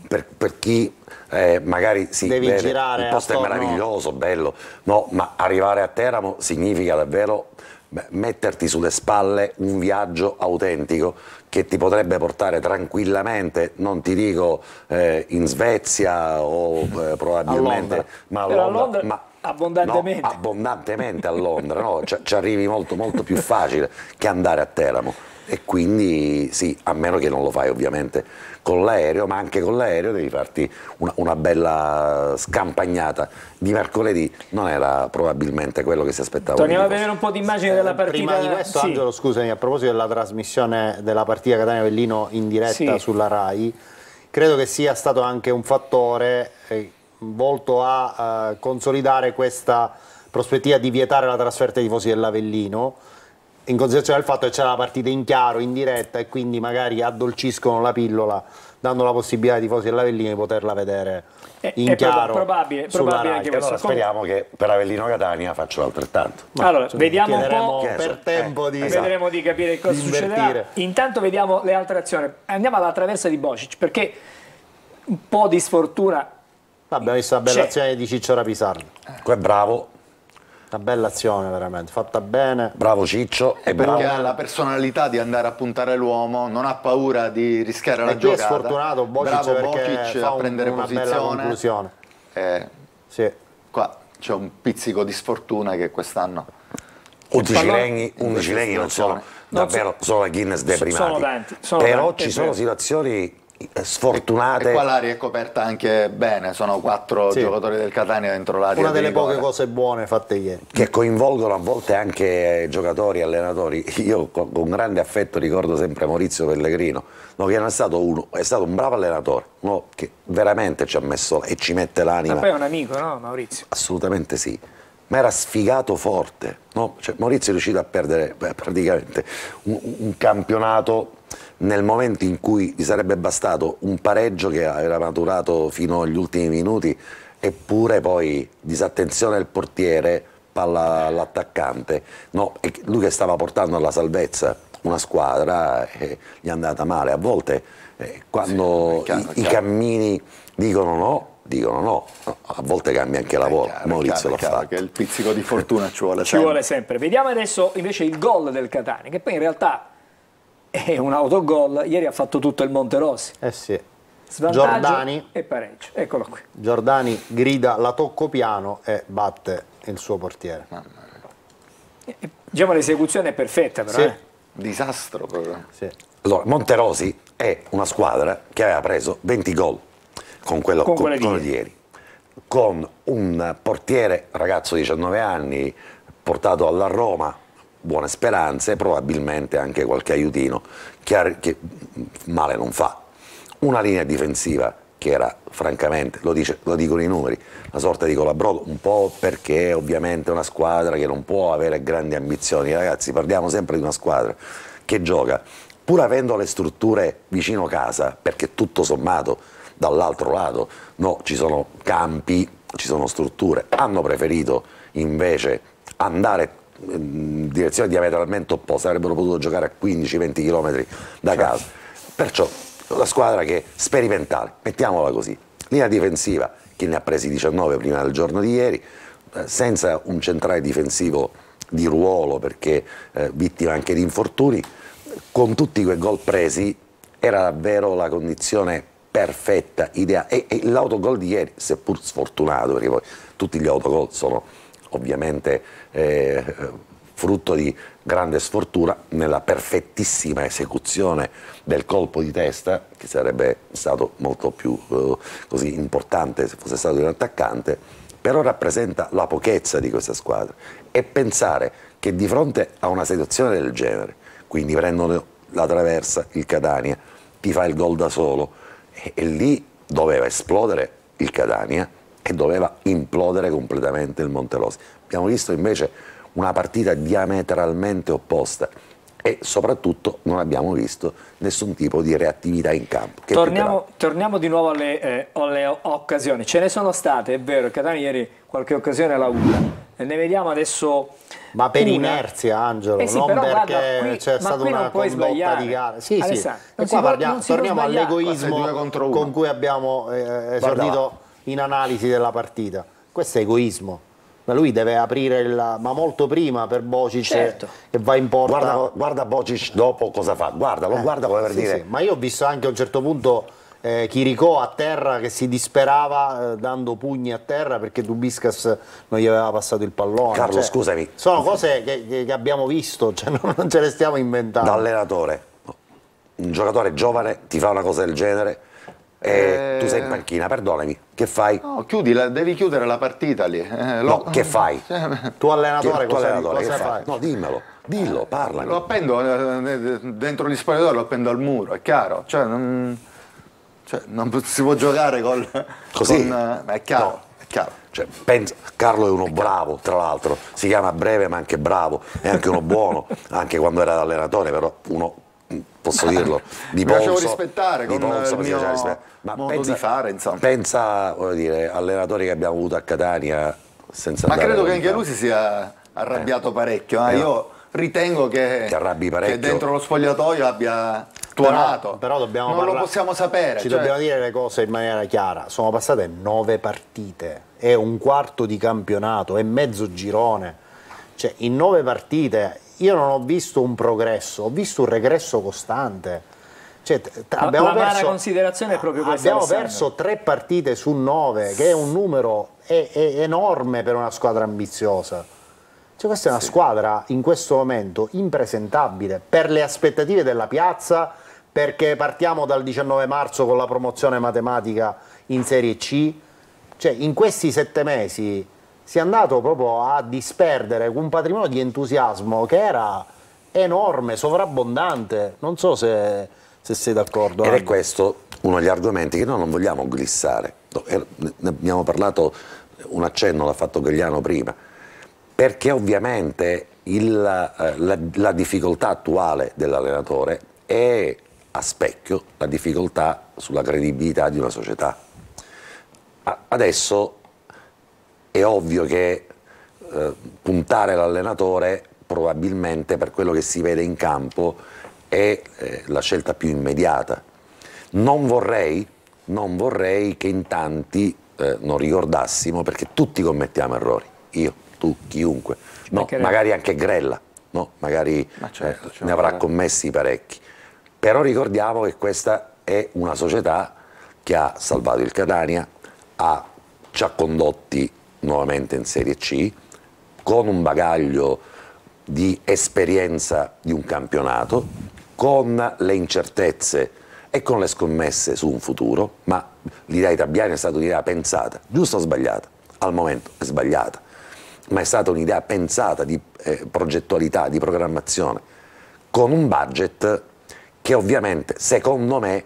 per, per chi eh, magari si Devi vede, girare il posto attorno- è meraviglioso, bello, no, ma arrivare a Teramo significa davvero beh, metterti sulle spalle un viaggio autentico che ti potrebbe portare tranquillamente, non ti dico eh, in Svezia o eh, probabilmente, ma a Londra, Londra ma- abbondantemente. no, abbondantemente a Londra, no? ci, ci arrivi molto, molto più facile che andare a Teramo. E quindi sì, a meno che non lo fai ovviamente con l'aereo, ma anche con l'aereo devi farti una, una bella scampagnata. Di mercoledì non era probabilmente quello che si aspettava. torniamo a di vedere un po' di immagini della partita Eh, Prima di questo, Sì. Angelo, scusami, a proposito della trasmissione della partita Catania-Avellino in diretta Sì. sulla RAI, credo che sia stato anche un fattore eh, volto a eh, consolidare questa prospettiva di vietare la trasferta ai tifosi dell'Avellino, in considerazione del fatto che c'era la partita in chiaro, in diretta, e quindi magari addolciscono la pillola, dando la possibilità ai tifosi dell'Avellino di poterla vedere È- in è chiaro. probabile- probabile anche questo. allora speriamo che per Avellino Catania facciano altrettanto. allora Insomma, vediamo un po' per so, tempo eh, di esatto. vedremo di capire cosa di succederà invertire. intanto vediamo le altre azioni andiamo alla traversa di Bocic perché un po' di sfortuna Abbiamo visto la bella C'è. azione di Ciccio Rapisardi. Qua è bravo, Una bella azione veramente, fatta bene. bravo Ciccio e perché bravo. ha la personalità di andare a puntare l'uomo, non ha paura di rischiare la E è giocata. sfortunato Bocic Bravo perché Bocic fa a un- prendere bella posizione. conclusione. Eh, Sì. qua c'è un pizzico di sfortuna che quest'anno 11 pallone- legni, 11 legni non sono davvero sono la Guinness dei primati. sono tanti, sono Però tanti, ci è sono situazioni sfortunate. E qua l'area è coperta anche bene, sono quattro Sì. giocatori del Catania dentro l'area. Una delle poche cose buone fatte ieri. che coinvolgono a volte anche giocatori, allenatori. Io con, con grande affetto ricordo sempre Maurizio Pellegrino, no, che non è stato uno, è stato un bravo allenatore, uno che veramente ci ha messo e ci mette ma l'anima. poi è un amico no Maurizio Assolutamente sì, ma era sfigato forte. no? Cioè, Maurizio è riuscito a perdere beh, praticamente un, un campionato nel momento in cui gli sarebbe bastato un pareggio che era maturato fino agli ultimi minuti, eppure poi disattenzione del portiere, palla all'attaccante, no? lui che stava portando alla salvezza una squadra eh, gli è andata male. A volte eh, quando Sì, chiaro, i, è i chiaro. cammini dicono no, dicono no, No, a volte cambia anche lavoro, Chiaro, Maurizio chiaro, l'ha chiaro fatto. che il pizzico di fortuna ci vuole ci sempre. vuole sempre vediamo adesso invece il gol del Catania che poi in realtà è un autogol ieri ha fatto tutto il Monterossi Eh sì. svantaggio Giordani. e pareggio eccolo qui Giordani grida la tocco piano e batte il suo portiere. Eh, diciamo l'esecuzione è perfetta però Sì. eh. Disastro proprio. Sì. Allora, Monterosi è una squadra che aveva preso 20 gol con quello Con con- di con ieri. ieri, con un portiere, ragazzo di 19 anni, portato alla Roma, buone speranze, probabilmente anche qualche aiutino, che, male non fa. Una linea difensiva che era francamente, lo, dice- lo dicono i numeri, una sorta di colabrodo, un po' perché ovviamente è una squadra che non può avere grandi ambizioni. Ragazzi, parliamo sempre di una squadra che gioca, pur avendo le strutture vicino casa, perché tutto sommato dall'altro lato no, ci sono campi, ci sono strutture, hanno preferito invece andare direzione diametralmente opposta, avrebbero potuto giocare a 15-20 km da casa. Perciò la squadra che è sperimentale, mettiamola così. Linea difensiva, che ne ha presi 19 prima del giorno di ieri, eh, senza un centrale difensivo di ruolo perché eh, vittima anche di infortuni, con tutti quei gol presi era davvero la condizione perfetta, ideale. E, e l'autogol di ieri, seppur sfortunato, perché poi tutti gli autogol sono ovviamente eh, frutto di grande sfortuna nella perfettissima esecuzione del colpo di testa, che sarebbe stato molto più eh, così importante se fosse stato un attaccante, però rappresenta la pochezza di questa squadra e pensare che di fronte a una situazione del genere, quindi prendono la traversa, il Catania, ti fa il gol da solo e, e lì doveva esplodere il Catania e doveva implodere completamente il Monterosi. Abbiamo visto invece una partita diametralmente opposta. e soprattutto non abbiamo visto nessun tipo di reattività in campo. Torniamo, torniamo, di nuovo alle, eh, alle, occasioni, ce ne sono state, è vero, il Catania ieri qualche occasione l'ha avuta, ne vediamo adesso ma per una. inerzia Angelo, eh sì, non perché c'è stata una condotta sbagliare. di gara. Sì, sì. E qua parliamo, torniamo all'egoismo con cui abbiamo eh, esordito in analisi della partita. Questo è egoismo ma lui deve aprire il, ma molto prima per Bocic certo. che va in porta guarda, guarda Bocic dopo cosa fa. Guardalo, eh, guarda come per sì, dire. sì. ma io ho visto anche a un certo punto eh, Chiricò a terra che si disperava eh, dando pugni a terra perché Dubiscas non gli aveva passato il pallone. Carlo cioè, scusami. sono cose che, che, che abbiamo visto cioè non, non, ce le stiamo inventando. Da allenatore un giocatore giovane ti fa una cosa del genere eh, tu sei in panchina, perdonami, che fai? No, chiudi la, devi chiudere la partita lì. Eh, lo... No, che fai? tu allenatore, che, cosa, allenatore, cosa fai? fai? No, dimmelo, dillo, eh, parlami. Lo appendo eh, dentro gli spogliatoi, lo appendo al muro, è chiaro. Cioè, non, cioè, non si può giocare col, Così? Con, è chiaro. No. È chiaro. Cioè, pensa, Carlo è uno bravo, tra l'altro, si chiama breve ma anche bravo, è anche uno buono, anche quando era allenatore, però uno posso dirlo, di Mi polso, rispettare di polso, il mio ma modo pensa, di fare, insomma. Pensa, voglio dire, allenatori che abbiamo avuto a Catania senza Ma credo che anche lui si sia arrabbiato eh. parecchio, eh? Eh. io ritengo che, che, dentro lo spogliatoio abbia tuonato, però, però dobbiamo non lo possiamo sapere. Ci cioè... dobbiamo dire le cose in maniera chiara, sono passate nove partite, è un quarto di campionato, è mezzo girone, cioè in nove partite io non ho visto un progresso, ho visto un regresso costante. Cioè, abbiamo perso, è proprio questa. Abbiamo perso tre partite su nove, che è un numero è, è enorme per una squadra ambiziosa. Cioè, questa è una sì. squadra in questo momento impresentabile per le aspettative della piazza, perché partiamo dal 19 marzo con la promozione matematica in Serie C. Cioè, in questi sette mesi si è andato proprio a disperdere un patrimonio di entusiasmo che era enorme, sovrabbondante. Non so se, se sei d'accordo. Ed è questo uno degli argomenti che noi non vogliamo glissare. Ne abbiamo parlato, un accenno l'ha fatto Gagliano prima, perché ovviamente il, eh, la, la difficoltà attuale dell'allenatore è a specchio la difficoltà sulla credibilità di una società. Adesso è ovvio che eh, puntare l'allenatore probabilmente per quello che si vede in campo è eh, la scelta più immediata. Non vorrei, non vorrei che in tanti eh, non ricordassimo, perché tutti commettiamo errori, io, tu, chiunque, no, magari anche Grella, no? magari certo, eh, ne avrà commessi parecchi, però ricordiamo che questa è una società che ha salvato il Catania, ha, ci ha condotti nuovamente in Serie C, con un bagaglio di esperienza di un campionato, con le incertezze e con le scommesse su un futuro, ma l'idea di Tabiani è stata un'idea pensata, giusta o sbagliata? Al momento è sbagliata, ma è stata un'idea pensata di eh, progettualità, di programmazione, con un budget che ovviamente, secondo me,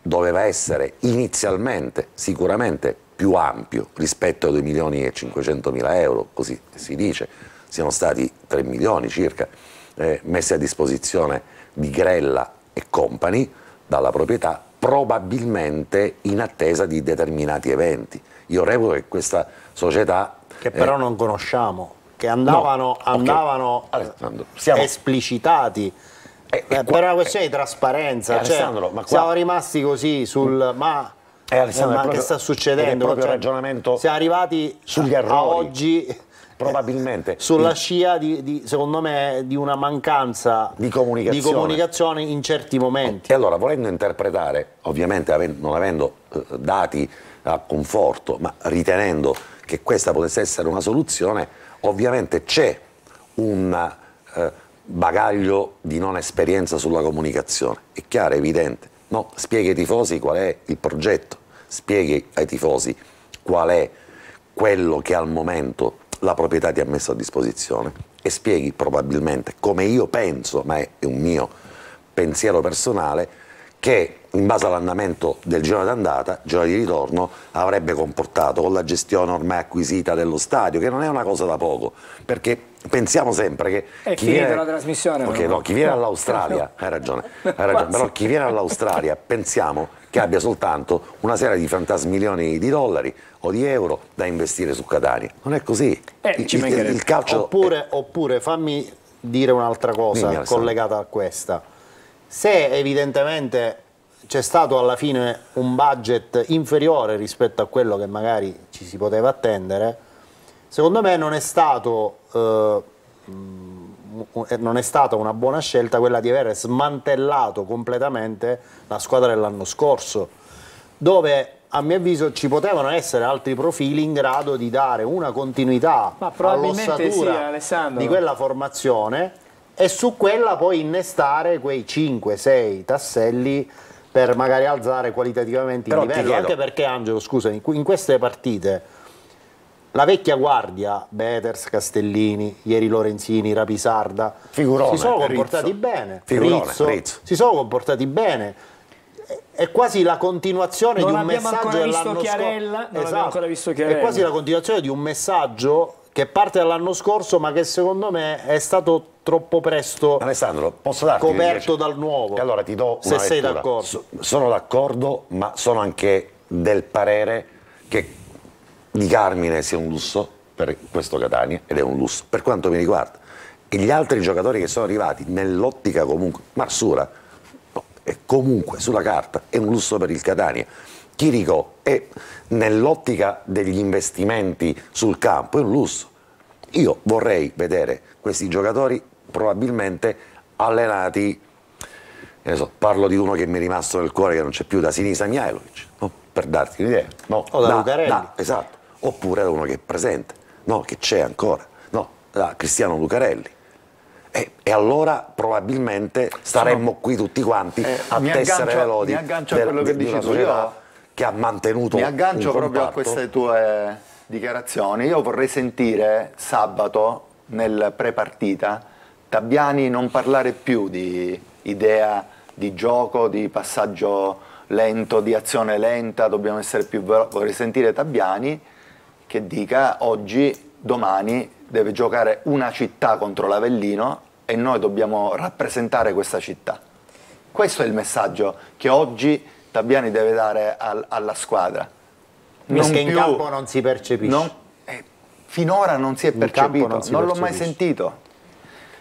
doveva essere inizialmente sicuramente più ampio rispetto ai 2 milioni e 500 mila euro, così si dice, siano stati 3 milioni circa eh, messi a disposizione di Grella e Company dalla proprietà, probabilmente in attesa di determinati eventi. Io reputo che questa società... Che però eh, non conosciamo, che andavano, no, andavano okay. esplicitati. Eh, eh, per una questione di trasparenza, cioè, qua... siamo rimasti così sul... Ma eh, Alessandro, ma proprio, che sta succedendo? È proprio cioè, ragionamento siamo arrivati sugli errori. oggi probabilmente sulla scia di, di, secondo me di una mancanza di comunicazione. di comunicazione, in certi momenti e allora volendo interpretare ovviamente non avendo eh, dati a conforto ma ritenendo che questa potesse essere una soluzione ovviamente c'è un eh, bagaglio di non esperienza sulla comunicazione è chiaro, è evidente No, spieghi ai tifosi qual è il progetto, spieghi ai tifosi qual è quello che al momento la proprietà ti ha messo a disposizione e spieghi probabilmente come io penso, ma è un mio pensiero personale, che in base all'andamento del girone d'andata, girone di ritorno avrebbe comportato con la gestione ormai acquisita dello stadio, che non è una cosa da poco, perché pensiamo sempre che è chi finita viene, la trasmissione okay, no, chi viene all'Australia, hai ragione, hai ragione però chi viene all'Australia pensiamo che abbia soltanto una serie di fantasmilioni di dollari o di euro da investire su Catania. Non è così. Eh, il, il- il calcio Oppure, oppure fammi dire un'altra cosa Dimmi, collegata a questa. Se evidentemente c'è stato alla fine un budget inferiore rispetto a quello che magari ci si poteva attendere, secondo me non è stato eh, non è stata una buona scelta quella di aver smantellato completamente la squadra dell'anno scorso, dove a mio avviso ci potevano essere altri profili in grado di dare una continuità all'ossatura sì, di quella formazione e su quella poi innestare quei 5-6 tasselli per magari alzare qualitativamente Però il livello. Anche perché, Angelo, scusami, in queste partite la vecchia guardia, Beters, Castellini, ieri Lorenzini, Rapisarda, Figurone, si sono Rizzo. comportati bene. Figurone, Rizzo, Rizzo. si sono comportati bene. È- quasi la continuazione Non di un messaggio ancora visto dell'anno Chiarella, scorso. non abbiamo ancora visto È quasi la continuazione di un messaggio che parte dall'anno scorso, ma che secondo me è stato troppo presto Alessandro, posso darti coperto dal nuovo. E allora ti do Se una sei lettura. d'accordo. So- sono d'accordo, ma sono anche del parere che di Carmine sia un lusso per questo Catania ed è un lusso per quanto mi riguarda. E gli altri giocatori che sono arrivati nell'ottica comunque, Marsura no, è comunque sulla carta è un lusso per il Catania. Chirico è nell'ottica degli investimenti sul campo, è un lusso. Io vorrei vedere questi giocatori probabilmente allenati, so, parlo di uno che mi è rimasto nel cuore che non c'è più, da Sinisa Mihailovic, no? per darti un'idea. No, O da Lucarelli. esatto, oppure da uno che è presente, no, che c'è ancora, no, da Cristiano Lucarelli. E, e allora probabilmente staremmo qui tutti quanti Eh, a tessere le lodi mi aggancio a del- quello che di dici tu. Io- che ha mantenuto Mi aggancio proprio a queste tue dichiarazioni. Io vorrei sentire sabato nel pre-partita Tabbiani non parlare più di idea di gioco, di passaggio lento, di azione lenta, dobbiamo essere più veloci. Vorrei sentire Tabbiani che dica oggi, domani deve giocare una città contro l'Avellino e noi dobbiamo rappresentare questa città. Questo è il messaggio che oggi Tabbiani deve dare al- alla squadra. Perché in campo non si percepisce. non- eh, finora non si è percepito, non non, l'ho mai sentito.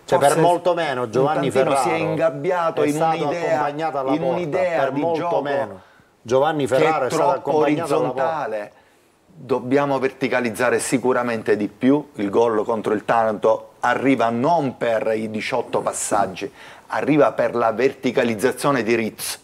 Cioè, per molto meno Giovanni un Ferraro si è ingabbiato è in un'idea, in per di molto gioco meno. Giovanni che Ferraro è è stato accompagnato orizzontale. Dobbiamo verticalizzare sicuramente di più. Il gol contro il Taranto arriva non per i 18 passaggi, arriva per la verticalizzazione di Ritz.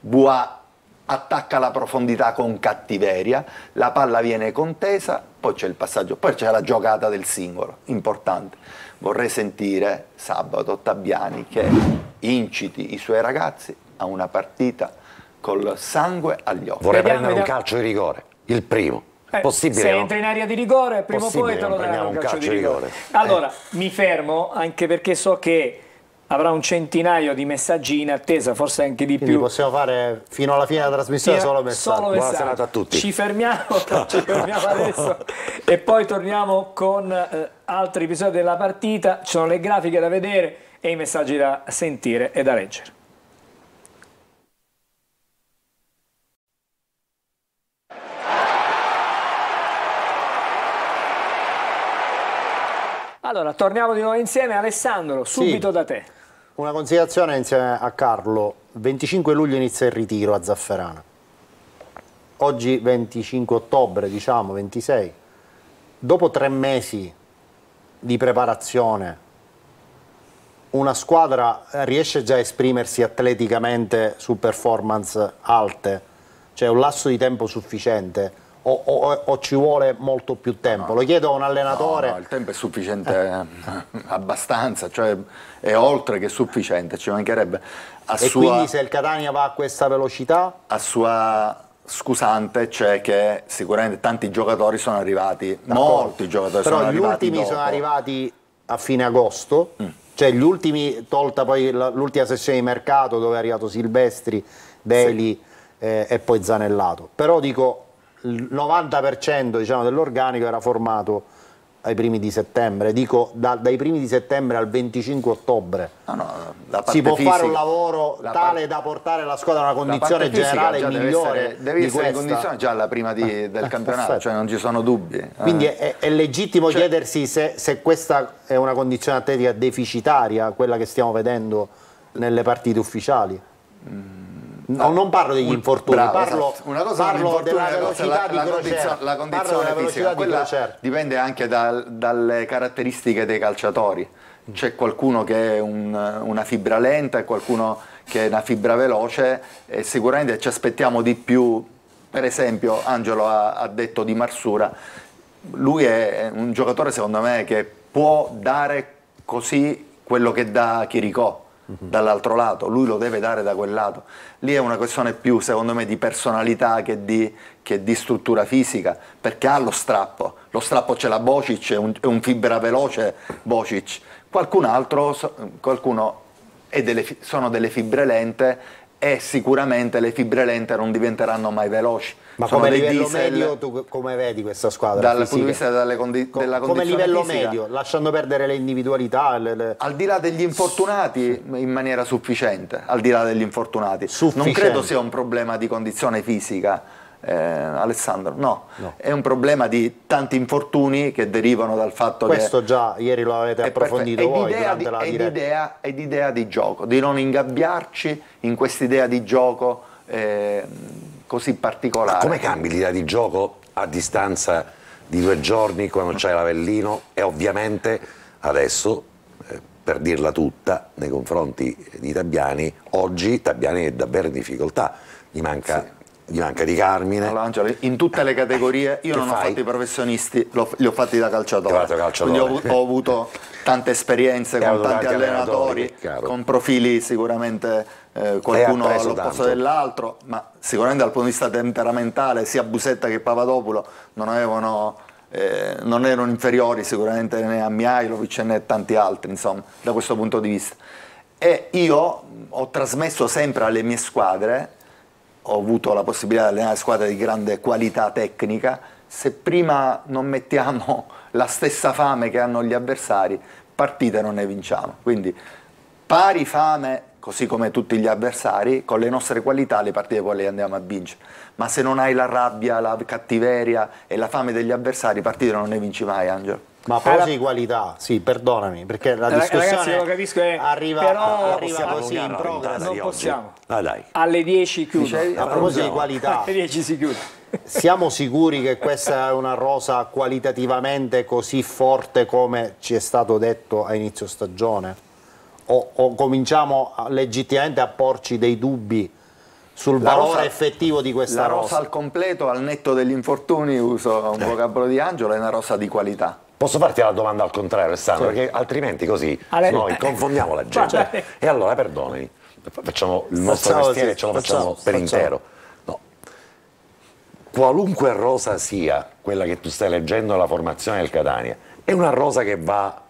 Bua attacca la profondità con cattiveria, la palla viene contesa, poi c'è il passaggio, poi c'è la giocata del singolo, importante. Vorrei sentire sabato Tabbiani che inciti i suoi ragazzi a una partita col sangue agli occhi. Vorrei prendere un calcio di rigore, il primo. Eh, Possibile se no? entri in area di rigore, prima o poi te lo daranno un un calcio di rigore. rigore. Allora, mi fermo anche perché so che avrà un centinaio di messaggi in attesa, forse anche di Quindi più. possiamo fare fino alla fine della trasmissione Sì, solo messaggi. solo Buona messaggi. serata a tutti. Ci fermiamo, ci fermiamo adesso e poi torniamo con eh, altri episodi della partita. Ci sono le grafiche da vedere e i messaggi da sentire e da leggere. Allora, torniamo di nuovo insieme. Alessandro, subito da te. Una considerazione insieme a Carlo. 25 luglio inizia il ritiro a Zafferana. Oggi 25 ottobre, diciamo, 26. Dopo tre mesi di preparazione, una squadra riesce già a esprimersi atleticamente su performance alte? C'è un lasso di tempo sufficiente? O, o- o ci vuole molto più tempo? Lo chiedo a un allenatore. No, no, il tempo è sufficiente eh, abbastanza, cioè è oltre che sufficiente, ci mancherebbe. A E sua, quindi se il Catania va a questa velocità, a sua scusante c'è che sicuramente tanti giocatori sono arrivati, molti giocatori però sono gli arrivati ultimi dopo. sono arrivati a fine agosto, cioè gli ultimi, tolta poi l'ultima sessione di mercato dove è arrivato Silvestri Deli eh, e poi Zanellato. Però dico il 90% diciamo, dell'organico era formato ai primi di settembre, dico da- dai primi di settembre al 25 ottobre. No, no, Si può fisica- fare un lavoro la tale parte- da portare la squadra a una condizione generale deve migliore essere, deve di essere in condizione già alla prima di- del Eh, campionato, cioè non ci sono dubbi. Eh. Quindi è, è legittimo Cioè- chiedersi se, se questa è una condizione atletica deficitaria, quella che stiamo vedendo nelle partite ufficiali. No, non parlo degli infortuni, Bravo, parlo, esatto. una cosa parlo della velocità la, di crociera. la condizione fisica, di quella crociera. dipende anche dal- dalle caratteristiche dei calciatori. C'è qualcuno che è un- una fibra lenta e qualcuno che è una fibra veloce e sicuramente ci aspettiamo di più. Per esempio, Angelo ha, ha detto di Marsura, lui è un giocatore secondo me che può dare così quello che dà Chiricò dall'altro lato, lui lo deve dare da quel lato. Lì è una questione più secondo me di personalità che di, che di struttura fisica, perché ha lo strappo, lo strappo ce l'ha Bocic, è un, è un fibra veloce Bocic, qualcun altro, qualcuno delle sono delle fibre lente e sicuramente le fibre lente non diventeranno mai veloci. Ma Sono come livello diesel medio tu come vedi questa squadra? dal punto di fisica? vista delle condi- Co- della come livello fisica. medio, lasciando perdere le individualità, le- le- Al di là degli infortunati in maniera sufficiente, al di là degli infortunati. Non Sufficiente. credo sia un problema di condizione fisica, eh, Alessandro, no. È un problema di tanti infortuni che derivano dal fatto questo che... già ieri lo avete approfondito voi È d'idea durante di- la è diretta. d'idea- è d'idea di gioco, di non ingabbiarci in quest'idea di gioco eh, così particolare. Come cambi l'idea di gioco a distanza di due giorni quando c'è l'Avellino e ovviamente adesso, eh, per dirla tutta, nei confronti di Tabiani, oggi Tabiani è davvero in difficoltà, gli manca, gli manca di Carmine. Allora, Angelo, in tutte le categorie io Che non ho fai? fatto i professionisti, li ho fatti da calciatore. Calciatore. Quindi ho, ho avuto tante esperienze con tanti allenatori, allenatori, con profili sicuramente eh, qualcuno all'opposto dell'altro, ma sicuramente dal punto di vista temperamentale sia Busetta che Papadopulo non avevano eh, non erano inferiori sicuramente né a Mihailovic né tanti altri, insomma, da questo punto di vista. E io ho trasmesso sempre alle mie squadre ho avuto la possibilità di allenare squadre di grande qualità tecnica, se prima non mettiamo la stessa fame che hanno gli avversari, partite non ne vinciamo. Quindi pari fame, così come tutti gli avversari, con le nostre qualità le partite poi le andiamo a vincere. Ma se non hai la rabbia, la cattiveria e la fame degli avversari, partite non ne vinci mai, Angelo. Ma a proposito di qualità, sì, perdonami, perché la Ragazzi, discussione lo capisco, eh, arriva, però arriva così in progress. Non possiamo. Ah, dai. Alle 10 chiudo. Dicevi? A proposito di qualità, Alle 10 si chiude. siamo sicuri che questa è una rosa qualitativamente così forte come ci è stato detto a inizio stagione? O, o cominciamo a- legittimamente a porci dei dubbi sul La valore rosa- effettivo di questa La rosa rosa? al completo, al netto degli infortuni, uso un vocabolo di Angelo, è una rosa di qualità. Posso farti la domanda al contrario, Alessandro? Perché altrimenti così Ale- noi confondiamo la gente. Vai. E allora, perdonami, facciamo il nostro Facciamo mestiere sì, e ce lo facciamo, facciamo, per facciamo. intero. No. Qualunque rosa sia quella che tu stai leggendo la formazione del Catania, è una rosa che va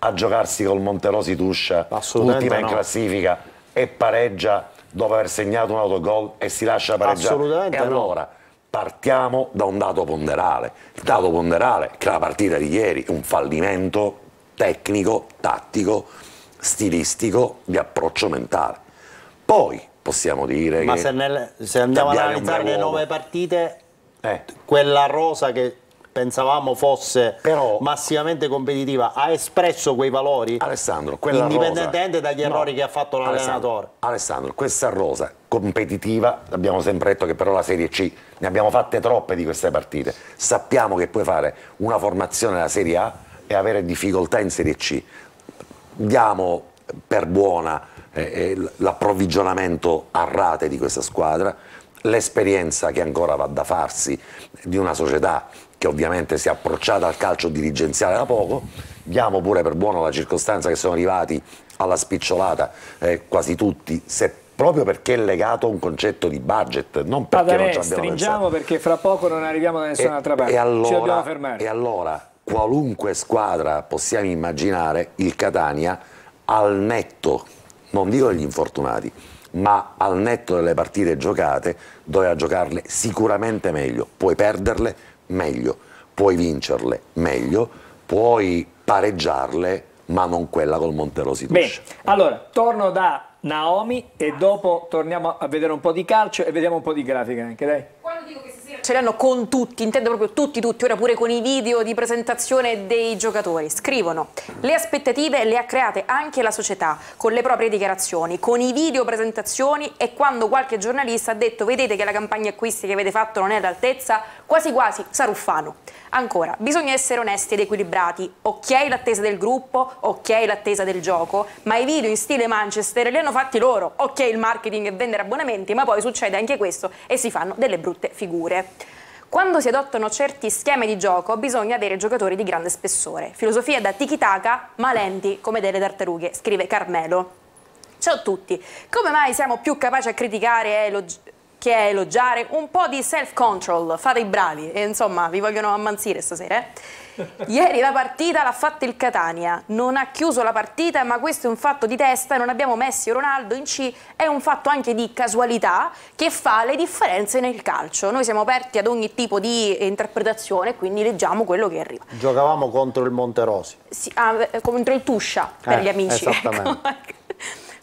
a giocarsi col Monterosi Tuscia, ultima in no. classifica, e pareggia dopo aver segnato un autogol e si lascia pareggiare. Assolutamente e no. Partiamo da un dato ponderale. Il dato ponderale è che la partita di ieri è un fallimento tecnico, tattico, stilistico, di approccio mentale. Poi possiamo dire Ma che... se, nel- se andiamo ad analizzare le nove uomo. partite, Eh, quella rosa che pensavamo fosse Però- massivamente competitiva ha espresso quei valori? Alessandro, quella Indipendentemente rosa- dagli errori che ha fatto l'allenatore. Alessandro, Alessandro, questa rosa competitiva, abbiamo sempre detto che però la Serie C ne abbiamo fatte troppe di queste partite. Sappiamo che puoi fare una formazione della Serie A e avere difficoltà in Serie C. Diamo per buona eh, eh, l'approvvigionamento a rate di questa squadra, l'esperienza che ancora va da farsi di una società che ovviamente si è approcciata al calcio dirigenziale da poco, diamo pure per buono la circostanza che sono arrivati alla spicciolata eh, quasi tutti, se proprio perché è legato a un concetto di budget, non perché non Padanè, ci abbiamo stringiamo pensato. perché fra poco non arriviamo da nessun'altra parte. E allora, Ci dobbiamo fermare. e allora, qualunque squadra possiamo immaginare, il Catania al netto, non dico degli infortunati, ma al netto delle partite giocate doveva giocarle sicuramente meglio. Puoi perderle meglio, puoi vincerle meglio, puoi pareggiarle, ma non quella col Monterosi Bene, allora torno da Naomi e dopo torniamo a vedere un po' di calcio e vediamo un po' di grafica anche, dai. Quando dico che ce l'hanno con tutti, intendo proprio tutti, tutti, ora pure con i video di presentazione dei giocatori. Scrivono, le aspettative le ha create anche la società, con le proprie dichiarazioni, con i video presentazioni e quando qualche giornalista ha detto vedete che la campagna acquisti che avete fatto non è all'altezza, quasi quasi Saruffano. Ancora, bisogna essere onesti ed equilibrati. Ok l'attesa del gruppo, ok l'attesa del gioco, ma i video in stile Manchester li hanno fatti loro. Ok il marketing e vendere abbonamenti, ma poi succede anche questo e si fanno delle brutte figure. Quando si adottano certi schemi di gioco bisogna avere giocatori di grande spessore. Filosofia da tiki-taka, ma lenti come delle tartarughe, scrive Carmelo. Ciao a tutti, come mai siamo più capaci a criticare e elogiare che è elogiare un po' di self-control, fate i bravi, e insomma vi vogliono ammansire stasera. Eh? Ieri la partita l'ha fatta il Catania, non ha chiuso la partita, ma questo è un fatto di testa, non abbiamo Messi Ronaldo in C, è un fatto anche di casualità che fa le differenze nel calcio. Noi siamo aperti ad ogni tipo di interpretazione, quindi leggiamo quello che arriva. Giocavamo contro il Monterosi. Sì, ah, contro il Tuscia, per Eh, gli amici. esattamente. Ecco.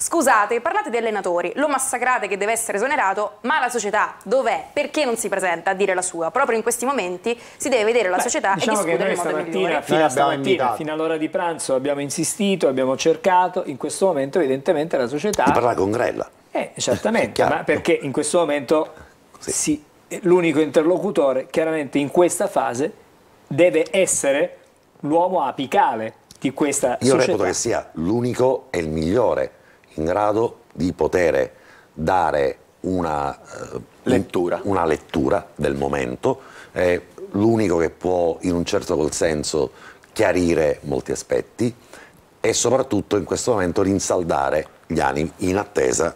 Scusate, parlate di allenatori, lo massacrate che deve essere esonerato, ma la società dov'è? Perché non si presenta a dire la sua? Proprio in questi momenti si deve vedere la Beh, società diciamo e che discutere noi in modo migliore. fino stamattina, fino all'ora di pranzo abbiamo insistito, abbiamo cercato, in questo momento evidentemente la società... Di parlare con Grella. Eh, certamente, ma perché in questo momento Sì. si- l'unico interlocutore chiaramente in questa fase deve essere l'uomo apicale di questa Io società. reputo che sia l'unico e il migliore in grado di poter dare una eh, Lettura. una lettura del momento, è l'unico che può in un certo qual senso chiarire molti aspetti e soprattutto in questo momento rinsaldare gli animi in attesa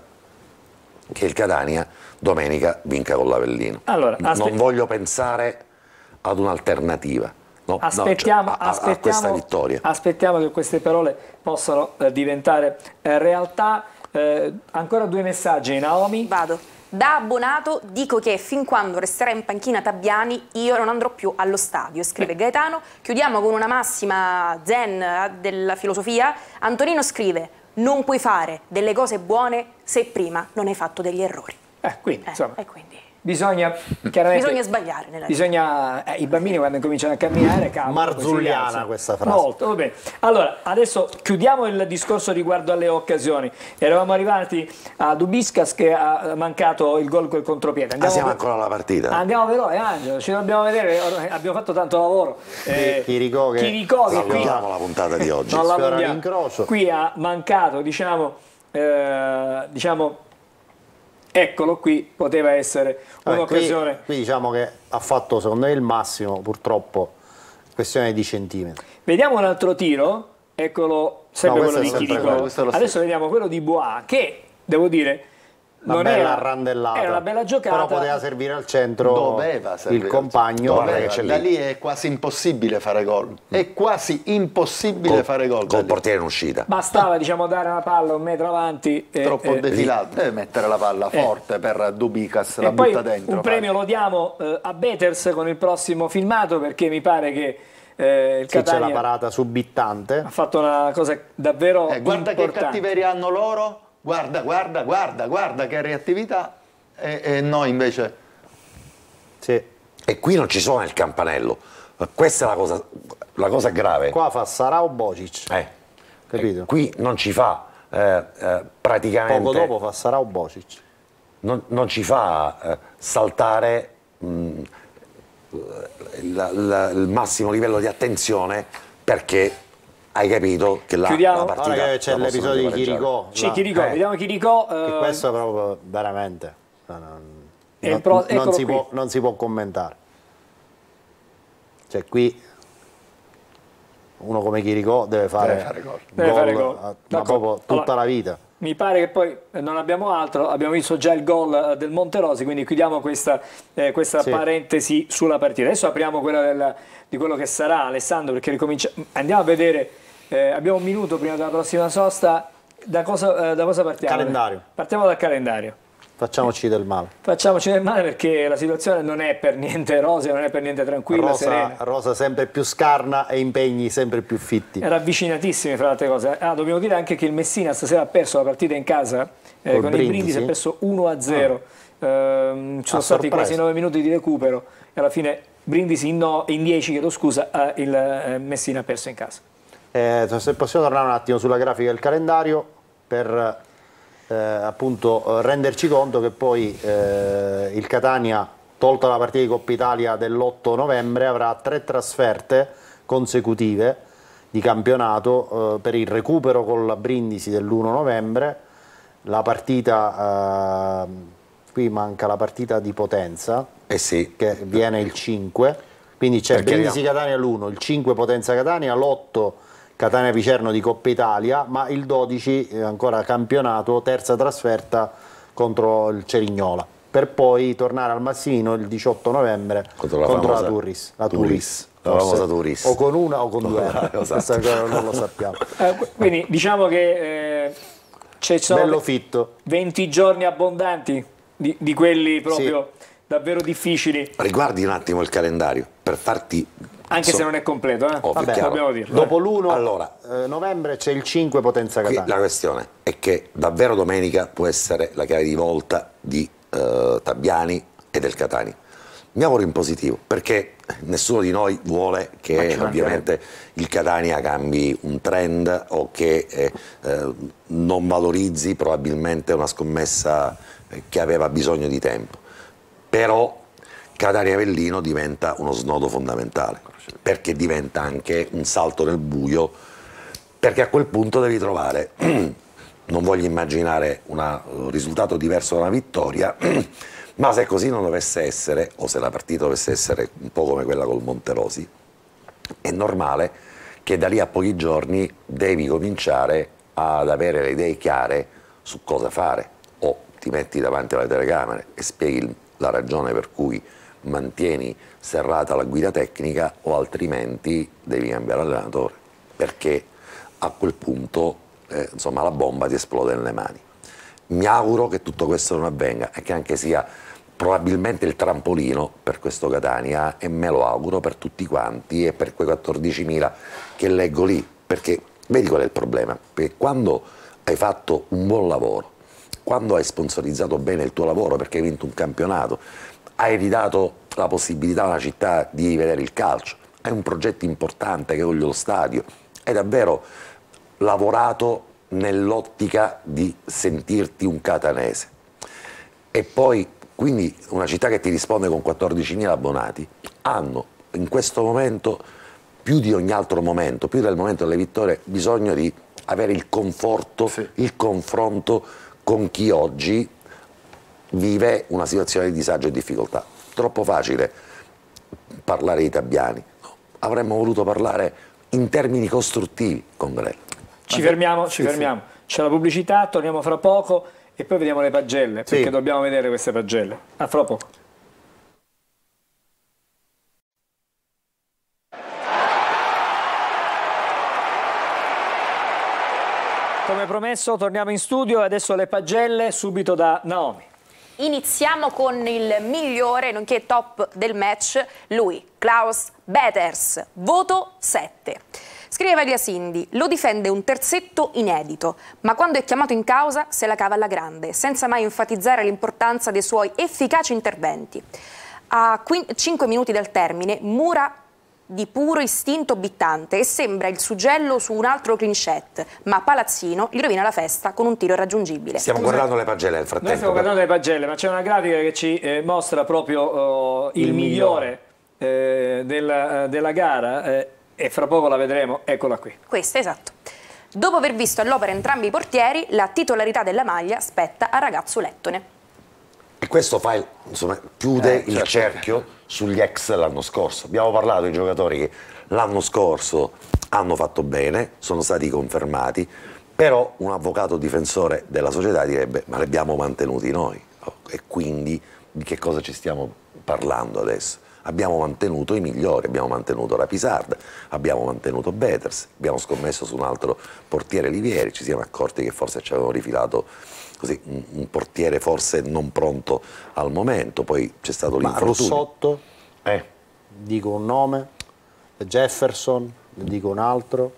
che il Catania domenica vinca con l'Avellino. Allora, non voglio pensare ad un'alternativa. No, no, cioè, Aspettiamo, a- a- a, aspettiamo- questa vittoria. aspettiamo che queste parole possano eh, diventare eh, realtà. Eh, ancora due messaggi, Naomi. Vado. Da abbonato dico che fin quando resterà in panchina Tabbiani io non andrò più allo stadio, scrive Gaetano. Chiudiamo con una massima zen eh, della filosofia. Antonino scrive non puoi fare delle cose buone se prima non hai fatto degli errori. Eh, quindi, Eh, insomma, e quindi bisogna chiaramente... bisogna sbagliare nella vita. Bisogna, eh, i bambini quando cominciano a camminare, cavolo, Marzulliana questa frase. Molto, va bene. Allora, adesso chiudiamo il discorso riguardo alle occasioni. Eravamo arrivati a Dubiscas che ha mancato il gol col contropiede. Ah, Andiamo siamo a- ancora alla partita? Andiamo veloce, Angelo, ci dobbiamo vedere, abbiamo fatto tanto lavoro. Eh, Chirico che- Chirico che qui, Salutiamo la puntata di oggi. non la qui ha mancato, diciamo, eh, diciamo, eccolo qui, poteva essere Vabbè, un'occasione. Qui, qui diciamo che ha fatto secondo me il massimo, purtroppo, questione di centimetri. Vediamo un altro tiro, eccolo, sempre No, quello di Chirico. Adesso vediamo quello di Bois, che devo dire Una non bella era, randellata. era una bella giocata. Però poteva servire al centro Doveva servire il compagno. Doveva. che da lì. è quasi impossibile fare gol. È quasi impossibile Col- fare gol. Col portiere in uscita. Bastava diciamo, dare una palla un metro avanti. e- Troppo e- defilato. Deve mettere la palla forte per Dubicas, la poi butta dentro. un premio lo diamo eh, a Beters con il prossimo filmato perché mi pare che eh, il Sì, c'è la parata subittante. ha fatto una cosa davvero Eh, guarda che importante. cattiveria hanno loro, guarda, guarda, guarda, guarda che reattività. E, e noi invece Sì. E qui non ci suona il campanello. Questa è la cosa, la cosa grave. Qua fa Sarà o Bocic. Eh, Capito? Qui non ci fa eh, eh, praticamente. Poco dopo fa Sarà o Bocic. non, non ci fa eh, saltare mh, la- la- il massimo livello di attenzione perché hai capito che la, Chiudiamo? la partita Ora che c'è l'episodio di. Sì, là, Chirico, eh, vediamo Chirico. che eh, questo è proprio veramente. no, no, non, il pro- non si può, non si può commentare. Cioè qui uno come Chirico deve fare, Deve fare gol. Deve fare gol, a- ma proprio tutta Allora, la vita. Mi pare che poi non abbiamo altro, abbiamo visto già il gol eh, del Monterosi, quindi chiudiamo questa, eh, questa Sì. parentesi sulla partita. Adesso apriamo quella del- di quello che sarà Alessandro, perché ricomincia... andiamo a vedere, eh, abbiamo un minuto prima della prossima sosta, Da cosa, eh, da cosa partiamo? Calendario. Partiamo dal calendario. Facciamoci del male. Facciamoci del male perché la situazione non è per niente rosea, non è per niente tranquilla, Rosa. Rosa sempre più scarna e impegni sempre più fitti. Era avvicinatissimi fra le altre cose. Ah, dobbiamo dire anche che il Messina stasera ha perso la partita in casa eh, con il Brindisi? Brindisi, ha perso 1-0. Ehm, ci sono stati quasi 9 minuti di recupero e alla fine Brindisi in, no- in 10, chiedo scusa, eh, il eh, Messina ha perso in casa. Eh, se possiamo tornare un attimo sulla grafica del calendario per eh, appunto renderci conto che poi eh, il Catania, tolta la partita di Coppa Italia dell'8 novembre, avrà tre trasferte consecutive di campionato eh, per il recupero con la Brindisi dell'1 novembre, la partita, eh, qui manca la partita di Potenza, Eh sì, che viene il 5, quindi c'è Perché Brindisi Catania l'1, il 5 Potenza Catania, l'8 Catania Picerno di Coppa Italia, ma il 12 eh, ancora campionato, terza trasferta contro il Cerignola, per poi tornare al Massimino il 18 novembre Contro la contro la Turris. La Turris, Turris, la forse. famosa Turris. O con una o con due, Esatto. questa cosa non lo sappiamo. Eh, qu- quindi diciamo che eh, ci sono Bello fitto. 20 giorni abbondanti di, di quelli proprio davvero difficili, riguardi un attimo il calendario per farti... anche so- se non è completo, eh? Ovvio, Vabbè, dobbiamo dirlo. Dopo l'1 Allora. eh, novembre c'è il 5 Potenza Catania. la questione è che davvero domenica può essere la chiave di volta di eh, Tabbiani e del Catania. Mi auguro in positivo perché nessuno di noi vuole che ovviamente il Catania cambi un trend o che eh, eh, non valorizzi probabilmente una scommessa eh, che aveva bisogno di tempo. Però Catania Avellino diventa uno snodo fondamentale perché diventa anche un salto nel buio perché a quel punto devi trovare, non voglio immaginare una- un risultato diverso da una vittoria, ma se così non dovesse essere, o se la partita dovesse essere un po' come quella col Monterosi, è normale che da lì a pochi giorni devi cominciare ad avere le idee chiare su cosa fare, o ti metti davanti alle telecamere e spieghi la ragione per cui mantieni serrata la guida tecnica o altrimenti devi cambiare allenatore, perché a quel punto eh, insomma, la bomba ti esplode nelle mani. Mi auguro che tutto questo non avvenga e che anche sia probabilmente il trampolino per questo Catania e me lo auguro per tutti quanti e per quei 14.000 che leggo lì, perché vedi qual è il problema? Perché quando hai fatto un buon lavoro, quando hai sponsorizzato bene il tuo lavoro perché hai vinto un campionato, hai ridato la possibilità a una città di vedere il calcio, hai un progetto importante che voglio lo stadio, hai davvero lavorato nell'ottica di sentirti un catanese. E poi, quindi, una città che ti risponde con 14.000 abbonati, hanno in questo momento, più di ogni altro momento, più del momento delle vittorie, bisogno di avere il conforto, il confronto con chi oggi vive una situazione di disagio e difficoltà. Troppo facile parlare di Tabbiani, no, avremmo voluto parlare in termini costruttivi con Grella. Ci fermiamo, ci fermiamo. C'è la pubblicità, torniamo fra poco e poi vediamo le pagelle, Sì. perché dobbiamo vedere queste pagelle. A fra poco. Come promesso, torniamo in studio e adesso le pagelle subito da Naomi. Iniziamo con il migliore, nonché top del match, lui, Klaus Beters, voto 7. Scrive Elia Cindy, lo difende un terzetto inedito, ma quando è chiamato in causa se la cava alla grande, senza mai enfatizzare l'importanza dei suoi efficaci interventi. A 5 minuti dal termine, Mura di puro istinto bittante e sembra il suggello su un altro clean sheet, ma Palazzino gli rovina la festa con un tiro irraggiungibile. Stiamo guardando le pagelle nel Noi stiamo frattempo. guardando le pagelle, ma c'è una grafica che ci eh, mostra proprio oh, il, Il migliore eh, della, della gara eh, e fra poco la vedremo. Eccola qui. Questa, esatto. Dopo aver visto all'opera entrambi i portieri, la titolarità della maglia spetta a ragazzo Lettone. E questo fa il- insomma, chiude Eh, il certo. cerchio sugli ex dell'anno scorso. Abbiamo parlato di giocatori che l'anno scorso hanno fatto bene, sono stati confermati, però un avvocato difensore della società direbbe ma li abbiamo mantenuti noi. Oh, E quindi di che cosa ci stiamo parlando adesso? abbiamo mantenuto i migliori, abbiamo mantenuto Rapisarda, abbiamo mantenuto Beters, abbiamo scommesso su un altro portiere Livieri, ci siamo accorti che forse ci avevano rifilato così, un, un portiere forse non pronto al momento, poi c'è stato l'infortunio. Russotto, Eh, dico un nome, Jefferson, ne dico un altro.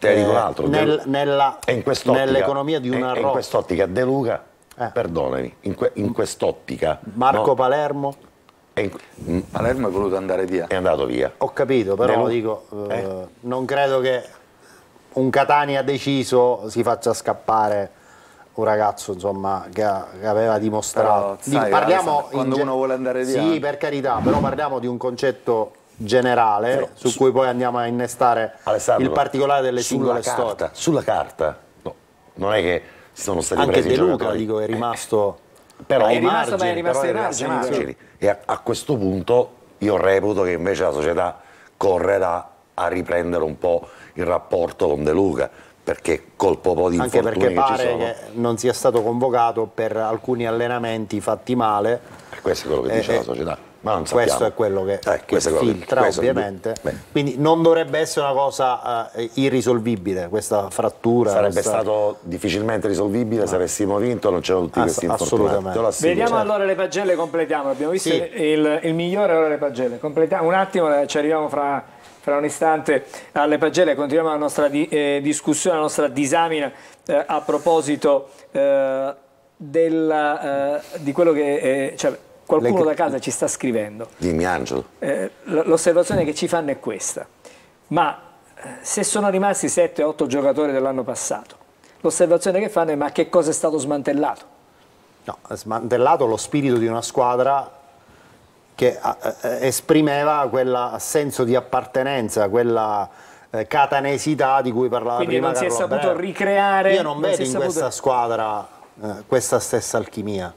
te ne dico un Eh, altro. nel- nell'economia di una e in rotta. quest'ottica De Luca, Eh. perdonami, in, que- in quest'ottica Marco no, Palermo, in- mm, Palermo è voluto andare via. è andato via. ho capito, però dico, eh, Eh. non credo che un Catania deciso si faccia scappare un ragazzo insomma, che, che aveva dimostrato. Però, sai, parliamo quando uno vuole andare via- Sì, per carità, però parliamo di un concetto generale Però su, su- cui poi andiamo a innestare Alessandro, il particolare delle singole storie. carta, Sulla carta, no, non è che si sono stati Anche presi De Luca, giocatori. dico, è rimasto però ai è rimasto, ma è margini. rimasto però è rimasto ai margini, margini. E a, a questo punto io reputo che invece la società correrà a riprendere un po' il rapporto con De Luca, perché col po' di anche perché che ci pare sono, che non sia stato convocato per alcuni allenamenti fatti male. questo è quello che dice Eh, la società. Ma non Questo sappiamo. è quello che, Eh, che è che- filtra è- ovviamente. beh, Quindi non dovrebbe essere una cosa eh, irrisolvibile questa frattura. Sarebbe questa- stato difficilmente risolvibile se avessimo vinto non c'erano tutti Ass- questi infortunati. assolutamente. Vediamo Certo. allora le pagelle, completiamo. Abbiamo visto Sì. il, il migliore, allora le pagelle. Completiamo un attimo, eh, ci arriviamo fra, fra un istante alle pagelle, continuiamo la nostra di- eh, discussione, la nostra disamina eh, a proposito eh, della, eh, di quello che eh, cioè, qualcuno Le- da casa ci sta scrivendo. Dimmi Angelo. Eh, l'osservazione che ci fanno è questa. Ma se sono rimasti 7-8 giocatori dell'anno passato, l'osservazione che fanno è ma che cosa è stato smantellato? No, ha smantellato lo spirito di una squadra che eh, eh, esprimeva quel senso di appartenenza, quella eh, catanesità di cui parlava Quindi prima non si è saputo Brera. ricreare, Io non, non vedo in saputo- questa squadra eh, questa stessa alchimia.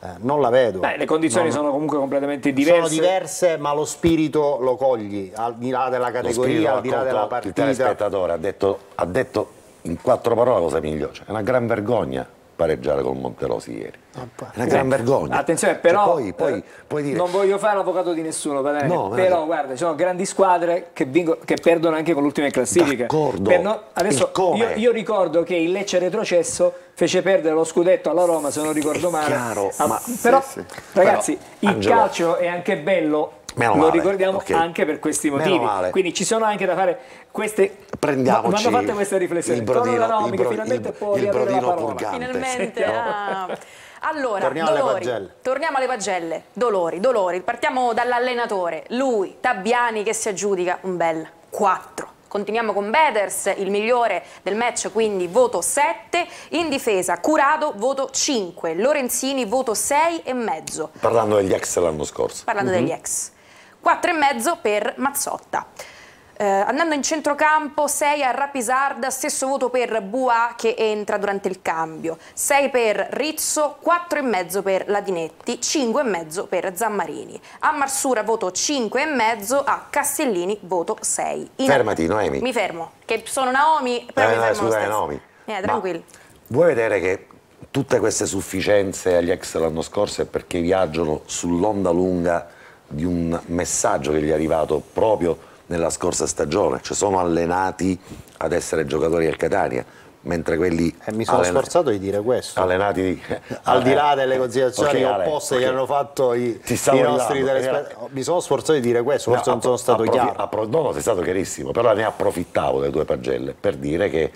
Eh, non la vedo. Beh, le condizioni Non- sono comunque completamente diverse. Sono diverse, ma lo spirito lo cogli, al di là della categoria, al di là della accolto il partita. telespettatore ha detto, ha detto in quattro parole la cosa migliore. Cioè, è una gran vergogna pareggiare col Monterosi ieri. È una gran vergogna. Attenzione, però Cioè, poi, poi, eh, puoi dire, non voglio fare l'avvocato di nessuno, va bene? No, però guarda, ci sono grandi squadre che, vincono- che perdono anche con l'ultima classifica. No- adesso io, io ricordo che il Lecce retrocesso fece perdere lo scudetto alla Roma, se non ricordo È male. chiaro, Ah, ma- però, sì, sì. ragazzi, il Angelo- calcio è anche bello. Meno lo male, ricordiamo ok. anche per questi motivi. Quindi ci sono anche da fare queste. Prendiamoci Vanno fatte queste riflessioni. il brodino- il bro- finalmente il- può il brodino parola. purgante. Finalmente. ah. Allora, Torniamo alle dolori. pagelle. Torniamo alle pagelle. Dolori, dolori. Partiamo dall'allenatore. Lui, Tabbiani, che si aggiudica un bel 4. Continuiamo con Beders, il migliore del match, quindi voto 7. In difesa, Curado, voto 5. Lorenzini, voto 6 e mezzo. parlando degli ex l'anno scorso. Parlando degli ex. 4 e mezzo per Mazzotta. Eh, andando in centrocampo, 6 a Rapisarda, stesso voto per Bua che entra durante il cambio, 6 per Rizzo, 4 e mezzo per Ladinetti, 5 e mezzo per Zammarini. A Marsura voto 5 e mezzo, a Castellini voto 6. In- Fermati, Noemi. Mi fermo, che sono Naomi, però Eh, mi fermo lo scusa, stesso. Naomi. Eh, Ma tranquillo. Vuoi vedere che tutte queste sufficienze agli ex l'anno scorso è perché viaggiano sull'onda lunga di un messaggio che gli è arrivato proprio nella scorsa stagione, cioè sono allenati ad essere giocatori del Catania, mentre quelli E mi sono sforzato di dire questo. allenati Al di là Eh, delle considerazioni ok, Ale, opposte ok. che hanno fatto i, i nostri telespettatori, mi sono sforzato di dire questo, forse No, non sono stato chiaro. no, no, sei stato chiarissimo, però ne approfittavo delle tue pagelle per dire che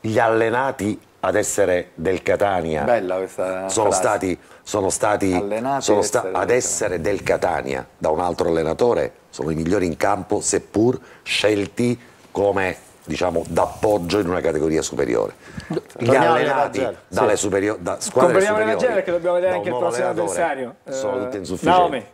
gli allenati ad essere del Catania Bella questa sono frase. stati, sono stati Allenati sono ad sta- essere ad del essere del Catania da un altro allenatore, sono i migliori in campo, seppur scelti come diciamo d'appoggio in una categoria superiore. Gli allenati dalle, sì. superio- da squadre superiori pagelle perché dobbiamo vedere anche il prossimo avversario. sono Eh, tutte insufficienti. Naomi.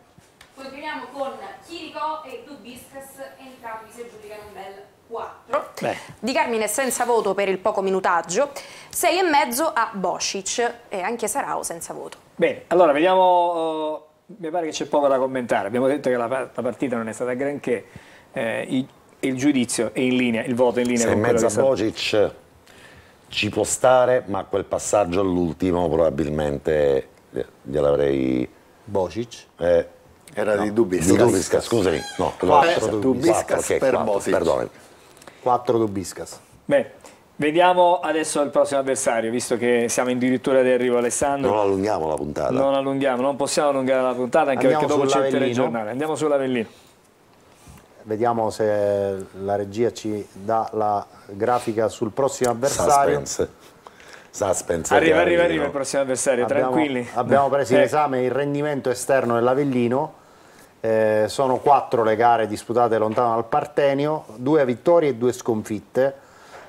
Continuiamo con Chirico e Dubiscas, entrambi si aggiudicano un bel 4. Beh. Di Carmine senza voto per il poco minutaggio, 6 e mezzo a Bosic e anche Sarao senza voto. Bene, allora vediamo. eh, mi pare che c'è poco da commentare. Abbiamo detto che la, la partita non è stata granché. eh, i- il giudizio è in linea, il voto è in linea Se in con quello mezzo che a sta- Bocic ci può stare, ma quel passaggio all'ultimo probabilmente eh, gliel'avrei... Bocic. eh, Era di Dubiscas. Di Dubiscas, scusami. No, Quattro no, Dubiscas quattro, ok, per quattro, Bosic. Perdonami. 4 Dubiscas. Beh, vediamo adesso il prossimo avversario, visto che siamo addirittura di arrivo Alessandro. Non allunghiamo la puntata. Non allunghiamo, non possiamo allungare la puntata anche Andiamo perché dopo c'è il telegiornale. Andiamo sull'Avellino. Vediamo se la regia ci dà la grafica sul prossimo avversario. Suspense. Suspense. Arriva, arriva, arriva il prossimo avversario, Abbiamo, tranquilli. abbiamo preso in Eh, esame il rendimento esterno dell'Avellino. Eh, sono quattro le gare disputate lontano dal Partenio, due vittorie e due sconfitte,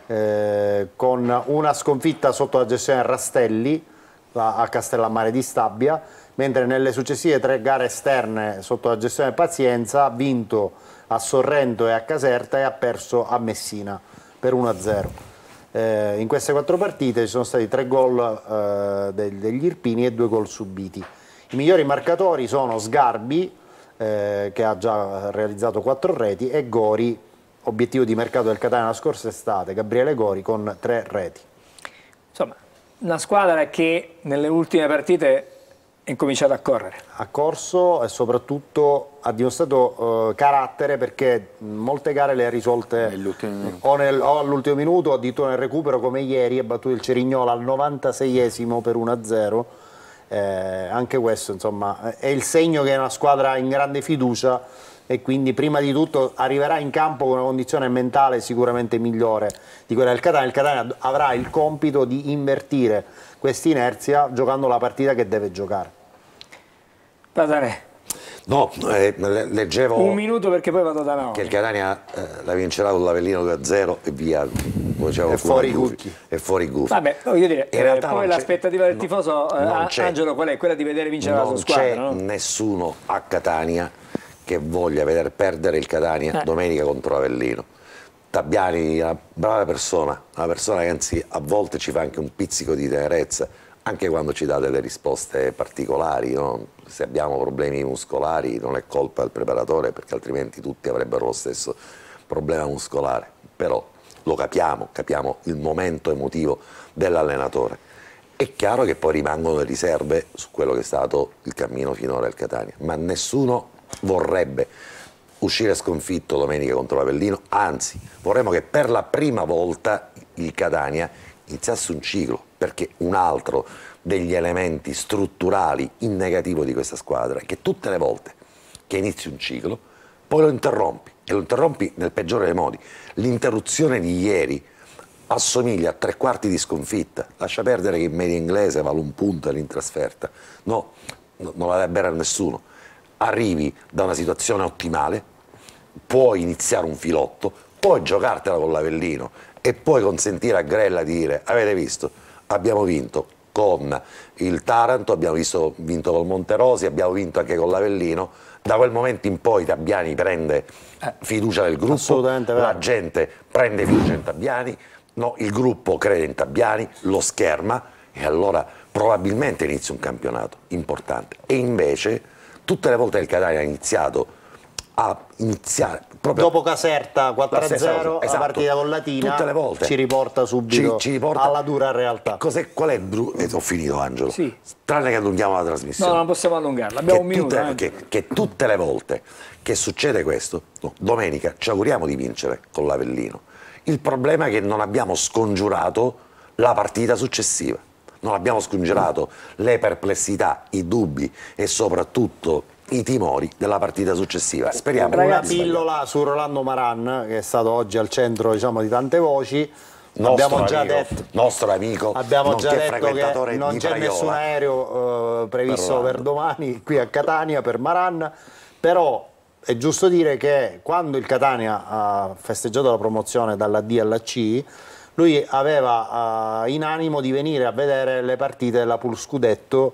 eh, con una sconfitta sotto la gestione Rastelli a Castellammare di Stabia, mentre nelle successive tre gare esterne sotto la gestione Pazienza ha vinto a Sorrento e a Caserta e ha perso a Messina per 1-0. Eh, in queste quattro partite ci sono stati tre gol eh, degli Irpini e due gol subiti. I migliori marcatori sono Sgarbi, eh, che ha già realizzato quattro reti, e Gori, obiettivo di mercato del Catania la scorsa estate, Gabriele Gori con tre reti. Insomma, una squadra che nelle ultime partite è incominciata a correre. Ha corso e soprattutto ha dimostrato eh, carattere perché molte gare le ha risolte o, o all'ultimo minuto o addirittura nel recupero come ieri ha battuto il Cerignola al 96esimo per 1-0 Eh, anche questo insomma è il segno che è una squadra in grande fiducia e quindi prima di tutto arriverà in campo con una condizione mentale sicuramente migliore di quella del Catania il Catania avrà il compito di invertire questa inerzia giocando la partita che deve giocare Padre, No, eh, le- leggevo un minuto perché poi vado da Naomi. che il Catania eh, la vincerà con l'Avellino 2-0 e via. Come E fuori i Gufi. gucchi. E fuori i gufi. Vabbè, voglio dire, In eh, realtà poi non l'aspettativa del no, tifoso, eh, non. Angelo, qual è? Quella di vedere vincere la sua non squadra, c'è no? nessuno a Catania che voglia vedere perdere il Catania Eh. domenica contro Avellino. Tabiani è una brava persona, una persona che anzi a volte ci fa anche un pizzico di tenerezza, anche quando ci dà delle risposte particolari. no? Se abbiamo problemi muscolari non è colpa del preparatore perché altrimenti tutti avrebbero lo stesso problema muscolare. Però lo capiamo, capiamo il momento emotivo dell'allenatore. È chiaro che poi rimangono le riserve su quello che è stato il cammino finora del Catania, ma nessuno vorrebbe uscire sconfitto domenica contro l'Avellino, anzi vorremmo che per la prima volta il Catania iniziasse un ciclo, perché un altro degli elementi strutturali in negativo di questa squadra è che tutte le volte che inizi un ciclo poi lo interrompi e lo interrompi nel peggiore dei modi. L'interruzione di ieri assomiglia a tre quarti di sconfitta. Lascia perdere che in media inglese vale un punto in trasferta. No, no, non la deve bere a nessuno. Arrivi da una situazione ottimale, puoi iniziare un filotto, puoi giocartela con l'Avellino e puoi consentire a Grella di dire avete visto, abbiamo vinto con il Taranto, abbiamo visto, vinto col Monterosi, abbiamo vinto anche con l'Avellino, da quel momento in poi Tabiani prende fiducia nel gruppo, la gente prende fiducia in Tabiani, no, il gruppo crede in Tabiani, lo scherma e allora probabilmente inizia un campionato importante. E invece tutte le volte che il Catania ha iniziato a iniziare proprio Dopo Caserta la stessa 4-0, cosa, la esatto. partita con Latina Tutte le volte. ci riporta subito Ci- ci riporta- alla dura realtà. Cos'è, qual è il bru- eh, ho finito Angelo. Sì. Tranne che allunghiamo la trasmissione. No, non possiamo allungarla, abbiamo che, un minuto. tutte, eh. che, che tutte le volte che succede questo, no, domenica ci auguriamo di vincere con l'Avellino. Il problema è che non abbiamo scongiurato la partita successiva, non abbiamo scongiurato le perplessità, i dubbi e soprattutto i timori della partita successiva. Speriamo Una pillola su Rolando Maran, che è stato oggi al centro diciamo, di tante voci. Nostro abbiamo già amico, detto, nostro amico, abbiamo già detto che non c'è nessun aereo eh, previsto Per per, domani qui a Catania per Maran, però è giusto dire che quando il Catania ha festeggiato la promozione dalla D alla C, lui aveva eh, in animo di venire a vedere le partite della Pool Scudetto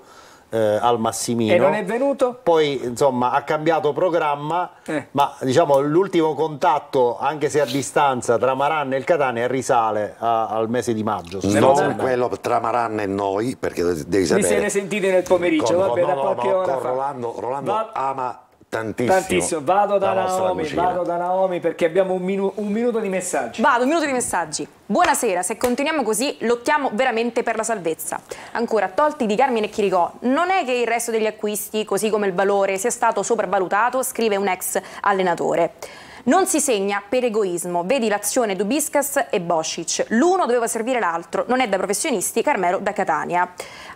eh, al Massimino. E non è venuto? Poi insomma ha cambiato programma, Eh. ma diciamo l'ultimo contatto, anche se a distanza, tra Maran e il Catania risale a- al mese di maggio. Non quello tra Maranna e noi, perché devi Vi sapere. siete sentiti nel pomeriggio, con- vabbè, no, da no, qualche no, ora con fa. Rolando, Rolando Va- ama tantissimo. Tantissimo. Vado da Naomi, vado da Naomi perché abbiamo un, minu- un minuto di messaggi. Vado, un minuto di messaggi. Buonasera, se continuiamo così lottiamo veramente per la salvezza. Ancora, tolti di Carmine e Chiricò, non è che il resto degli acquisti, così come il valore, sia stato sopravvalutato, scrive un ex allenatore. Non si segna per egoismo, vedi l'azione Dubiscas e Boscic. L'uno doveva servire l'altro, non è da professionisti, Carmelo da Catania.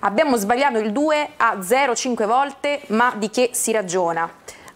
Abbiamo sbagliato il 2 a 0 5 volte, ma di che si ragiona?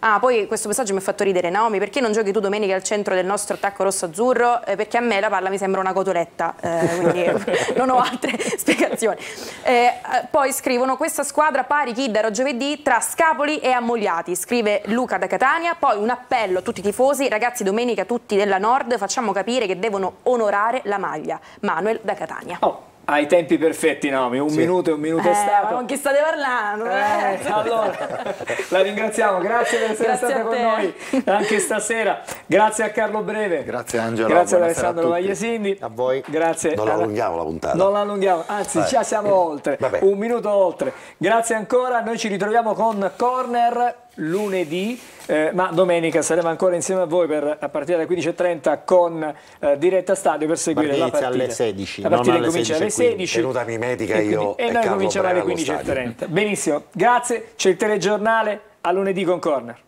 Ah, poi questo messaggio mi ha fatto ridere, Naomi, perché non giochi tu domenica al centro del nostro attacco rosso-azzurro? Eh, perché a me la palla mi sembra una cotoletta, eh, quindi non ho altre spiegazioni. Eh, eh, poi scrivono questa squadra pari chi da giovedì tra Scapoli e Ammogliati, scrive Luca da Catania, poi un appello a tutti i tifosi, ragazzi domenica tutti della Nord, facciamo capire che devono onorare la maglia. Manuel da Catania. Oh, ai tempi perfetti Naomi, un minuto e un minuto è Eh, ma stato. con chi state parlando? Eh, Eh? allora, la ringraziamo, grazie per essere Grazie stata con noi anche stasera. Grazie a Carlo Breve. Grazie, Angelo. Grazie ad Alessandro tutti. Vagliesindi. A voi. Grazie. Non allunghiamo la puntata. Non la allunghiamo, anzi già siamo oltre, Vabbè. un minuto oltre. Grazie ancora, noi ci ritroviamo con Corner lunedì, eh, ma domenica saremo ancora insieme a voi per, a partire dalle 15.30 con eh, diretta stadio per seguire Partita la partita. alle 16, La partita alle incomincia alle 16 e 16. Tenuta mimetica e io quindi- e e noi cominciamo alle Brera allo 15.30. Benissimo, grazie, c'è il telegiornale a lunedì con Corner.